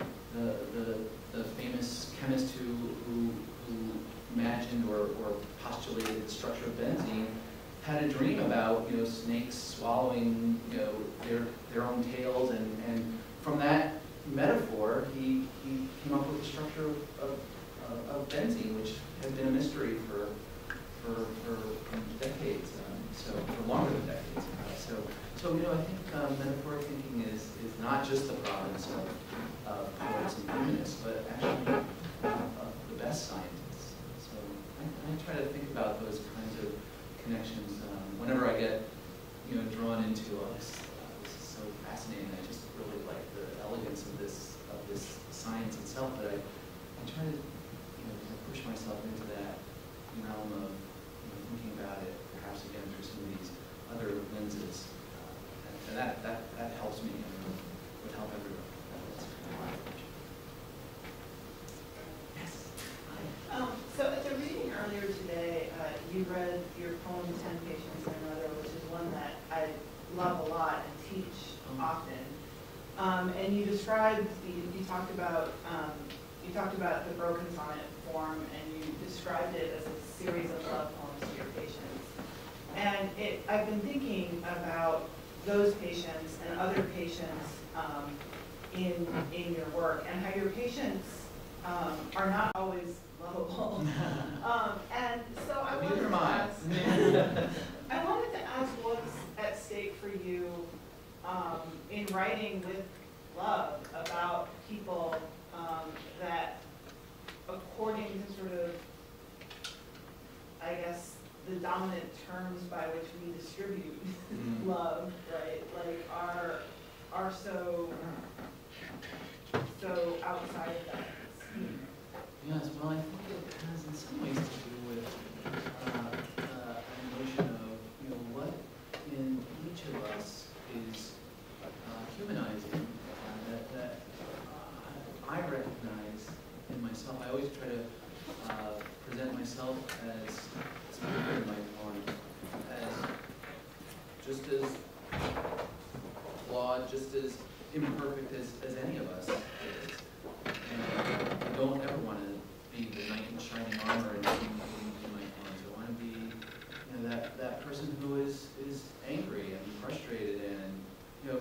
Um, the, the, the famous chemist who, who, who imagined or, or postulated the structure of benzene had a dream about, you know, snakes swallowing, you know, their, their own tails, and, and from that metaphor, he, he came up with the structure of, of, of benzene, which has been a mystery for, for, for decades, um, so, for longer than decades. So, so, you know, I think um, metaphoric thinking is, is not just the province of, of poets and humanists, but actually uh, of the best scientists. So I, I try to think about those kinds of connections um, whenever I get, you know, drawn into, oh, this, uh, this is so fascinating. I just really like the elegance of this, of this science itself, but I, I try to, you know, push myself into that realm of, you know, thinking about it perhaps again through some of these other lenses. Uh, and- that, that, that helps me and would- help everyone. Um, so at the reading earlier today, uh, you read your poem, Ten Patients and Another, which is one that I love a lot and teach mm-hmm. often. Um, and you described, you talked about, um, you talked about the broken sonnet form and you described it as a series of love poems to your patients. And it, I've been thinking about those patients and other patients um, in, in your work and how your patients um, are not always Um, and so I wanted to ask, I wanted to ask what's at stake for you um, in writing with love about people um, that, according to sort of, I guess, the dominant terms by which we distribute Mm. love, right? Like are are so so outside of that. Yes, well, I think it has in some ways to do with uh, uh, a notion of, you know, what in each of us is uh, humanizing, uh, that, that uh, I recognize in myself. I always try to uh, present myself as, speaking in my poem, as just as flawed, just as imperfect as, as any of us is. And I don't ever want to be the knight in shining armor and in, in, in my poems. I want to be, you know, that, that person who is, is angry and frustrated and, you know,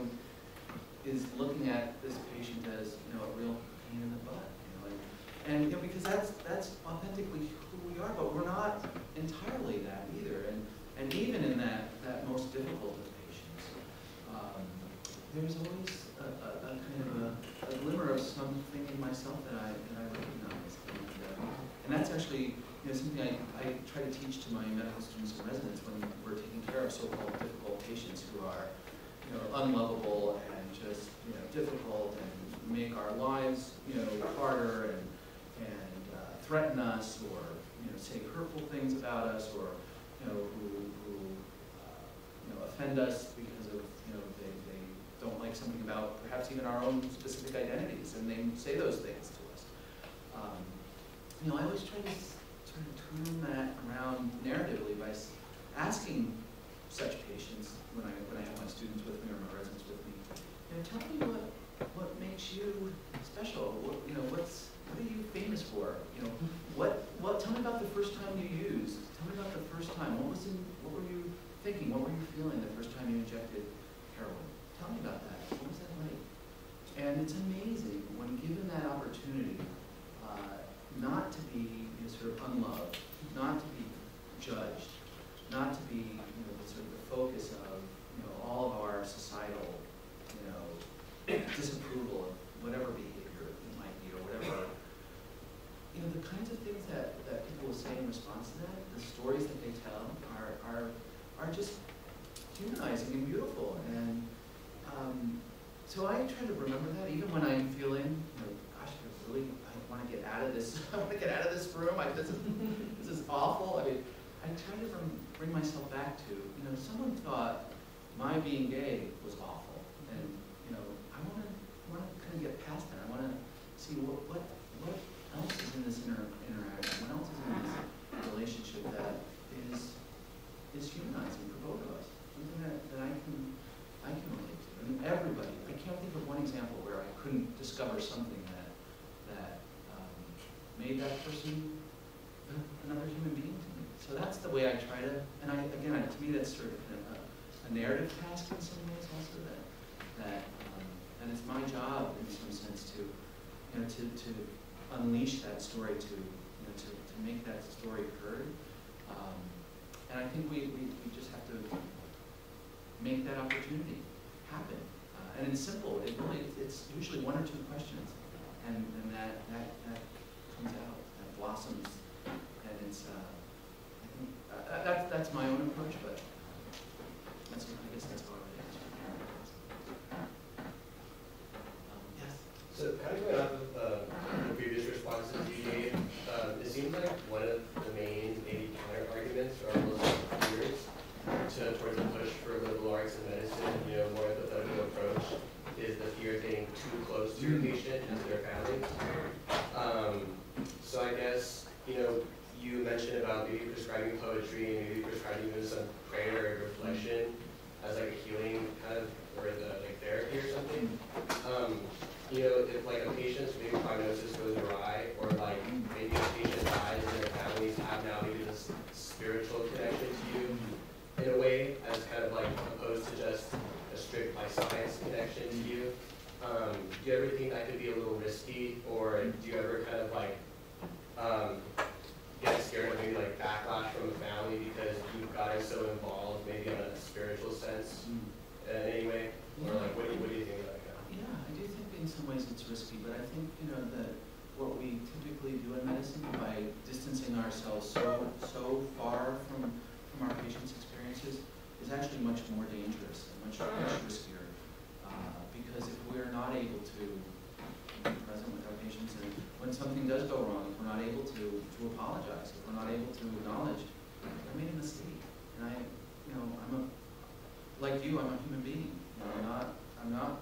is looking at this patient as, you know, a real pain in the butt, you know, like, and, you know, because that's, that's authentically who we are, but we're not entirely that either. And, and even in that, that most difficult of patients, um, there's always a, a, a kind of a, a glimmer of something in myself that I, that I recognize. And, uh, and that's actually, you know, something I, I try to teach to my medical students and residents when we're taking care of so-called difficult patients who are, you know, unlovable and just, you know, difficult and make our lives, you know, harder and, and uh, threaten us or, you know, say hurtful things about us or, you know, who, who uh, you know, offend us because of, you know, they, they don't like something about perhaps even our own specific identities, and they say those things to us. Um, You know, I always try to sort of turn that around narratively by asking such patients, when I, when I have my students with me or my residents with me, know, tell me what, what makes you special, what, you know, what's, what are you famous for? You know, what, what, tell me about the first time you used, tell me about the first time, what was in, what were you thinking, what were you feeling the first time you injected heroin? Tell me about that, what was that like? And it's amazing when given that opportunity, uh, not to be you know, sort of unloved, not to be judged, not to be you know, sort of the focus of all of our societal you know, disapproval of whatever behavior it might be or whatever. You know, the kinds of things that, that people will say in response to that, the stories that they tell are, are, are just humanizing and beautiful. And um, so I try to remember that even when I'm feeling, you know, gosh, I really I want to get out of this. I want to get out of this room. I, this is this is awful. I mean, I try to bring myself back to, you know, someone thought my being gay was awful, and you know, I want to kind of get past that. I want to see what what what else is in this inter- interaction. What else is in this relationship that is is humanizing for both of us. Something that, that I can I can relate to. I mean, everybody. I can't think of one example where I couldn't discover something that that um, made that person another human being to me. So that's the way I try to. And I again, to me, that's sort of a, narrative task in some ways also that that um, and it's my job in some sense to you know to to unleash that story to you know to, to make that story heard. Um, and I think we, we, we just have to make that opportunity happen. Uh, and it's simple. It really, it's usually one or two questions, and, and that, that, that comes out, that blossoms, and it's, uh, I think, uh, that's, that's my own approach, but Yes? So kind of going off of uh, the previous responses you gave, um, it seems like one of the main maybe counter arguments or almost fears to towards a push for liberal arts and medicine, you know, more empathetical approach, is the fear of getting too close to your patient and their family. Um, so I guess, you know, you mentioned about maybe prescribing poetry, and maybe prescribing even some prayer or reflection as like a healing kind of or the like therapy or something. Um, you know, if like a patient's maybe prognosis goes awry, or like maybe a patient dies and their families have now maybe this spiritual connection to you in a way, as kind of like opposed to just a strict by science connection to you. Um, do you ever think that could be a little risky, or do you ever kind of like um, get scared of maybe like backlash from the family because you guys so involved? Spiritual sense in any way? Or like, what do you, what do you think about that? Yeah, I do think in some ways it's risky, but I think, you know, that what we typically do in medicine by distancing ourselves so, so far from, from our patients' experiences is actually much more dangerous and much, much riskier. Uh, because if we're not able to be present with our patients and when something does go wrong, if we're not able to, to apologize, if we're not able to acknowledge, I made a mistake. And I, you know, I'm a, like you, I'm a human being. I'm not, I'm not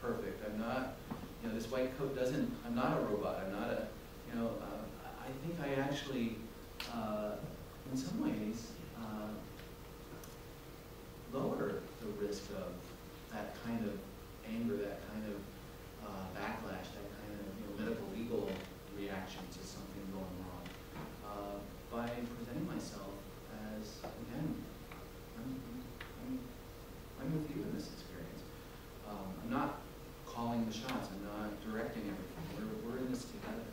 perfect. I'm not, you know, this white coat doesn't, I'm not a robot. I'm not a, you know, uh, I think I actually, uh, in some ways, uh, lower the risk of that kind of anger, that kind of uh, backlash, that kind of, you know, medical legal reaction to something going wrong uh, by presenting myself as, again, I'm, I'm, I'm with you in this experience. Um, I'm not calling the shots. I'm not directing everything. We're, we're in this together.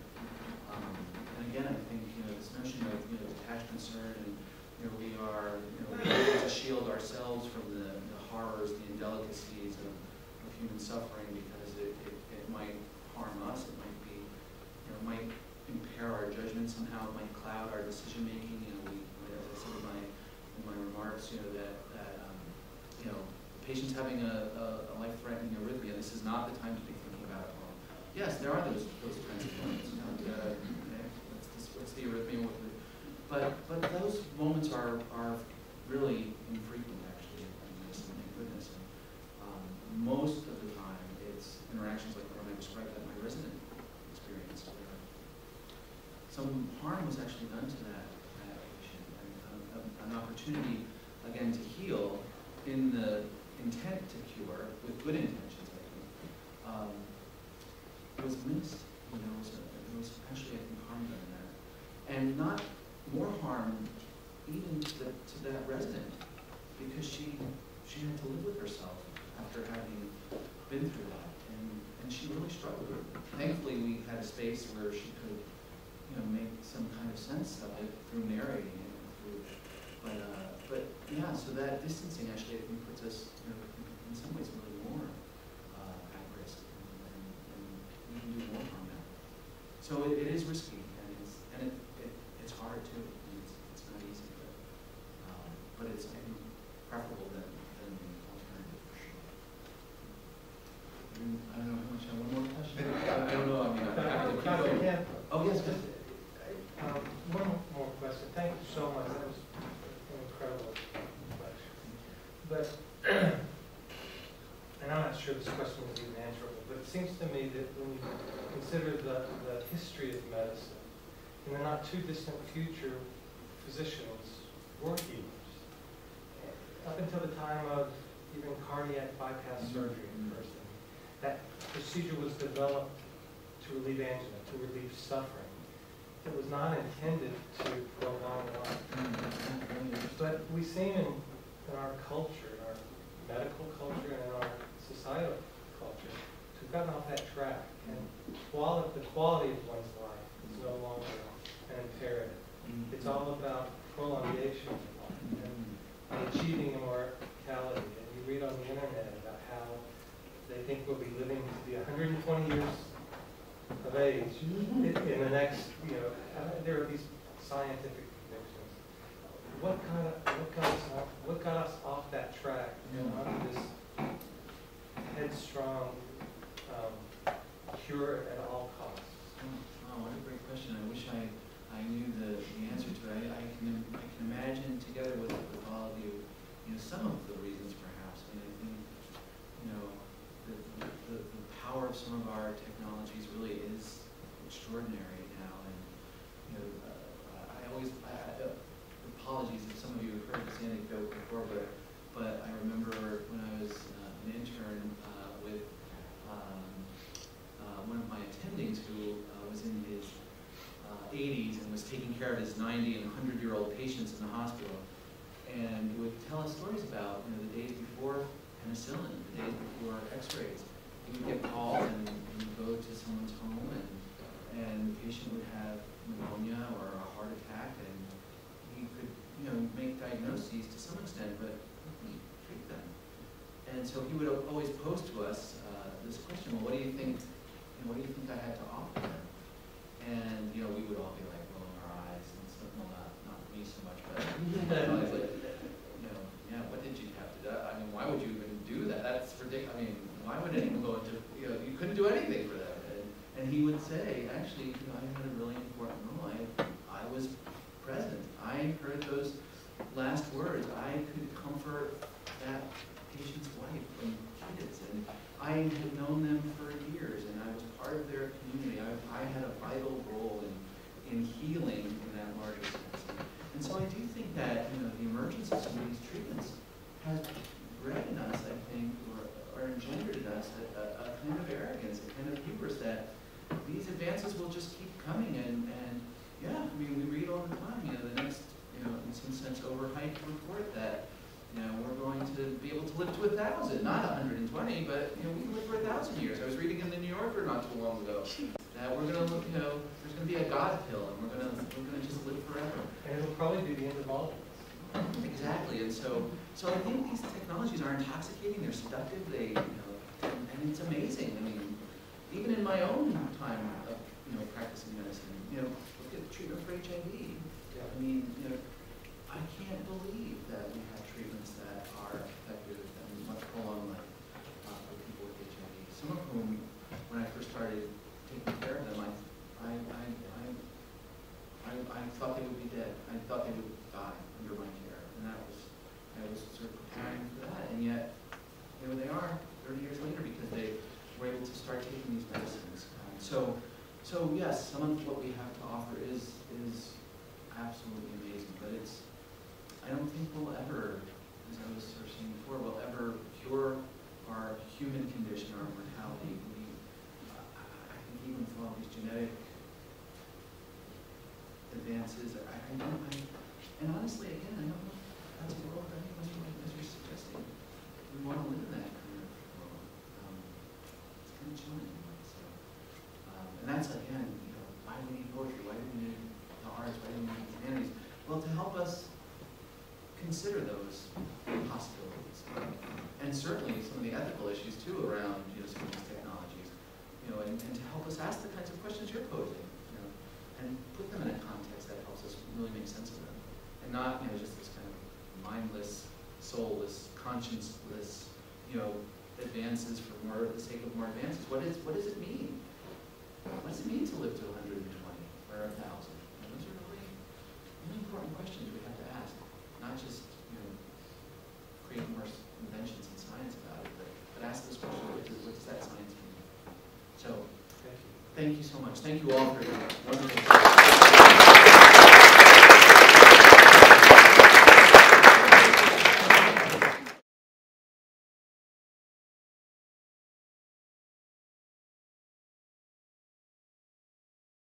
Um, and again, I think you know this notion of you know detached concern and you know we are you know we to shield ourselves from the, the horrors, the indelicacies of, of human suffering because it, it, it might harm us. It might be you know might impair our judgment somehow. It might cloud our decision making. You know, we as I said in my in my remarks, you know that that um, you know patients having a, a, a life-threatening arrhythmia, this is not the time to be thinking about it. Well, yes, there are those those kinds of moments. You know, uh, what's, this, what's the arrhythmia? The, but but those moments are are really infrequent, actually. Thank goodness. Um, most of the time, it's interactions like what I described that my resident experienced, where some harm was actually done to that, that patient, and um, an opportunity again to heal in the intent to cure, with good intentions, I think, um, was missed. You know, a, it was actually, I think, harm done there. And not more harm even to, the, to that resident, because she, she had to live with herself after having been through that. And, and she really struggled. Thankfully, we had a space where she could, you know, make some kind of sense of it through narrating it. through but, uh, but yeah, so that distancing actually I think puts us, you know, in some ways really more uh, at risk, and, and we can do more harm now. So it, it is risky, and it's and it, it it's hard too. I mean, it's, it's not easy, but um, but it's I think preferable than than the alternative for sure. And I don't know how much. I have one more question. I, I don't know. I mean, I'm happy to keep Dr. going. Campo, Oh yes, good. um, one more question. Thank you so much. That was an incredible question. But, and I'm not sure this question is even answerable, but it seems to me that when you consider the, the history of medicine, in the not too distant future, physicians were healers. Up until the time of even cardiac bypass mm-hmm. surgery, first thing, that procedure was developed to relieve angina, to relieve suffering. It was not intended to prolong life. Mm-hmm. But we seem in, in our culture, in our medical culture, and in our societal culture, to have gotten off that track. And quality, the quality of one's life is no longer an imperative. It's all about prolongation of life and achieving immortality. And you read on the internet about how they think we'll be living to be 120 years of age in, in the next, you know, uh, there are these scientific predictions. What kind of, what got us off, what got us off that track, you know, onto this headstrong um, cure at all costs? Oh, what a great question. I wish I, I knew the, the answer to it. I, I can I can imagine together with, with all of you, you know, some of the reasons perhaps. Mean, I think, you know, the, the, the power of some of our technologies really is extraordinary now. And, you know, uh, I always, I, uh, apologies if some of you have heard this anecdote before, but, but I remember when I was uh, an intern uh, with um, uh, one of my attendings who uh, was in his uh, 80s and was taking care of his 90 and 100 year old patients in the hospital and would tell us stories about you know, the days before penicillin, the days before x-rays. He would get called and would go to someone's home and, and the patient would have pneumonia or a heart attack and he could, you know, make diagnoses to some extent, but treat them. And so he would always pose to us, uh, this question, well, what do you think, you know, what do you think I had to offer them? And, you know, we would all be like rolling our eyes and stuff, well, not, not me so much, you know, it's like, you know, yeah, what did you have to do? I mean, why would you even do that? That's ridiculous. I mean, why would anyone go into, you know, you couldn't do anything for them. And, and he would say, actually, you know, I had a really important role. I, I was present. I heard those last words. I could comfort that patient's wife and kids. And I had known them for years and I was part of their community. I, I had a vital role in, in healing in that larger sense. And so I do think that, you know, the emergence of these treatments has bred in us, I think, or, or engendered in us a, a, a kind of arrogance, a kind of hubris that these advances will just keep coming and, and yeah, I mean, we read all the time, you know, the next, you know, in some sense, overhyped report that, you know, we're going to be able to live to a thousand, not a hundred and twenty, but, you know, we can live for a thousand years. I was reading in the New Yorker not too long ago, that we're gonna look, you know, there's gonna be a God pill, and we're gonna, we're gonna just live forever. And it'll probably be the end of all of this. Exactly, and so, so I think these technologies are intoxicating, they're seductive, they, you know, and, it's amazing. I mean, even in my own time of, you know, practicing medicine, you know, look at the treatment for HIV. I mean, you know, I can't believe that we have treatments that are effective and much prolong life uh, for people with HIV. Some of whom, when I first started taking care of them, I, I, I, I, I, I thought they would be dead. I thought they would die under my care, and that was, I was sort of preparing for that, and yet, here they are, thirty years later, because they were able to start taking these medicines. Um, so, so yes, some of what we have to offer is, is absolutely amazing, but it's, I don't think we'll ever, as I was sort of saying before, we'll ever cure our human condition, our mortality. We, I think even with all these genetic advances, I, I don't, I, and honestly, again, I don't know that's a world that anyone, you're suggesting, we want to live in that kind of world. Um, It's kind of challenging, so. Um, and that's again, you know, why do we need poetry? Why do we need the arts? Why do we need humanities? Well, to help us consider those possibilities. And certainly some of the ethical issues too around, you know, some of these technologies. You know, and, and to help us ask the kinds of questions you're posing, you know, and put them in a context that helps us really make sense of them. And not, you know, just this kind of mindless, soulless, conscienceless, you know, advances for more, the sake of more advances. What is, what does it mean? What does it mean to live to 120 or 1,000? Those are really, really important questions we have to ask, not just you know, create more inventions and science about it, but, but ask this question: what does, what does that science mean? So, thank you. thank you so much. Thank you all for your wonderful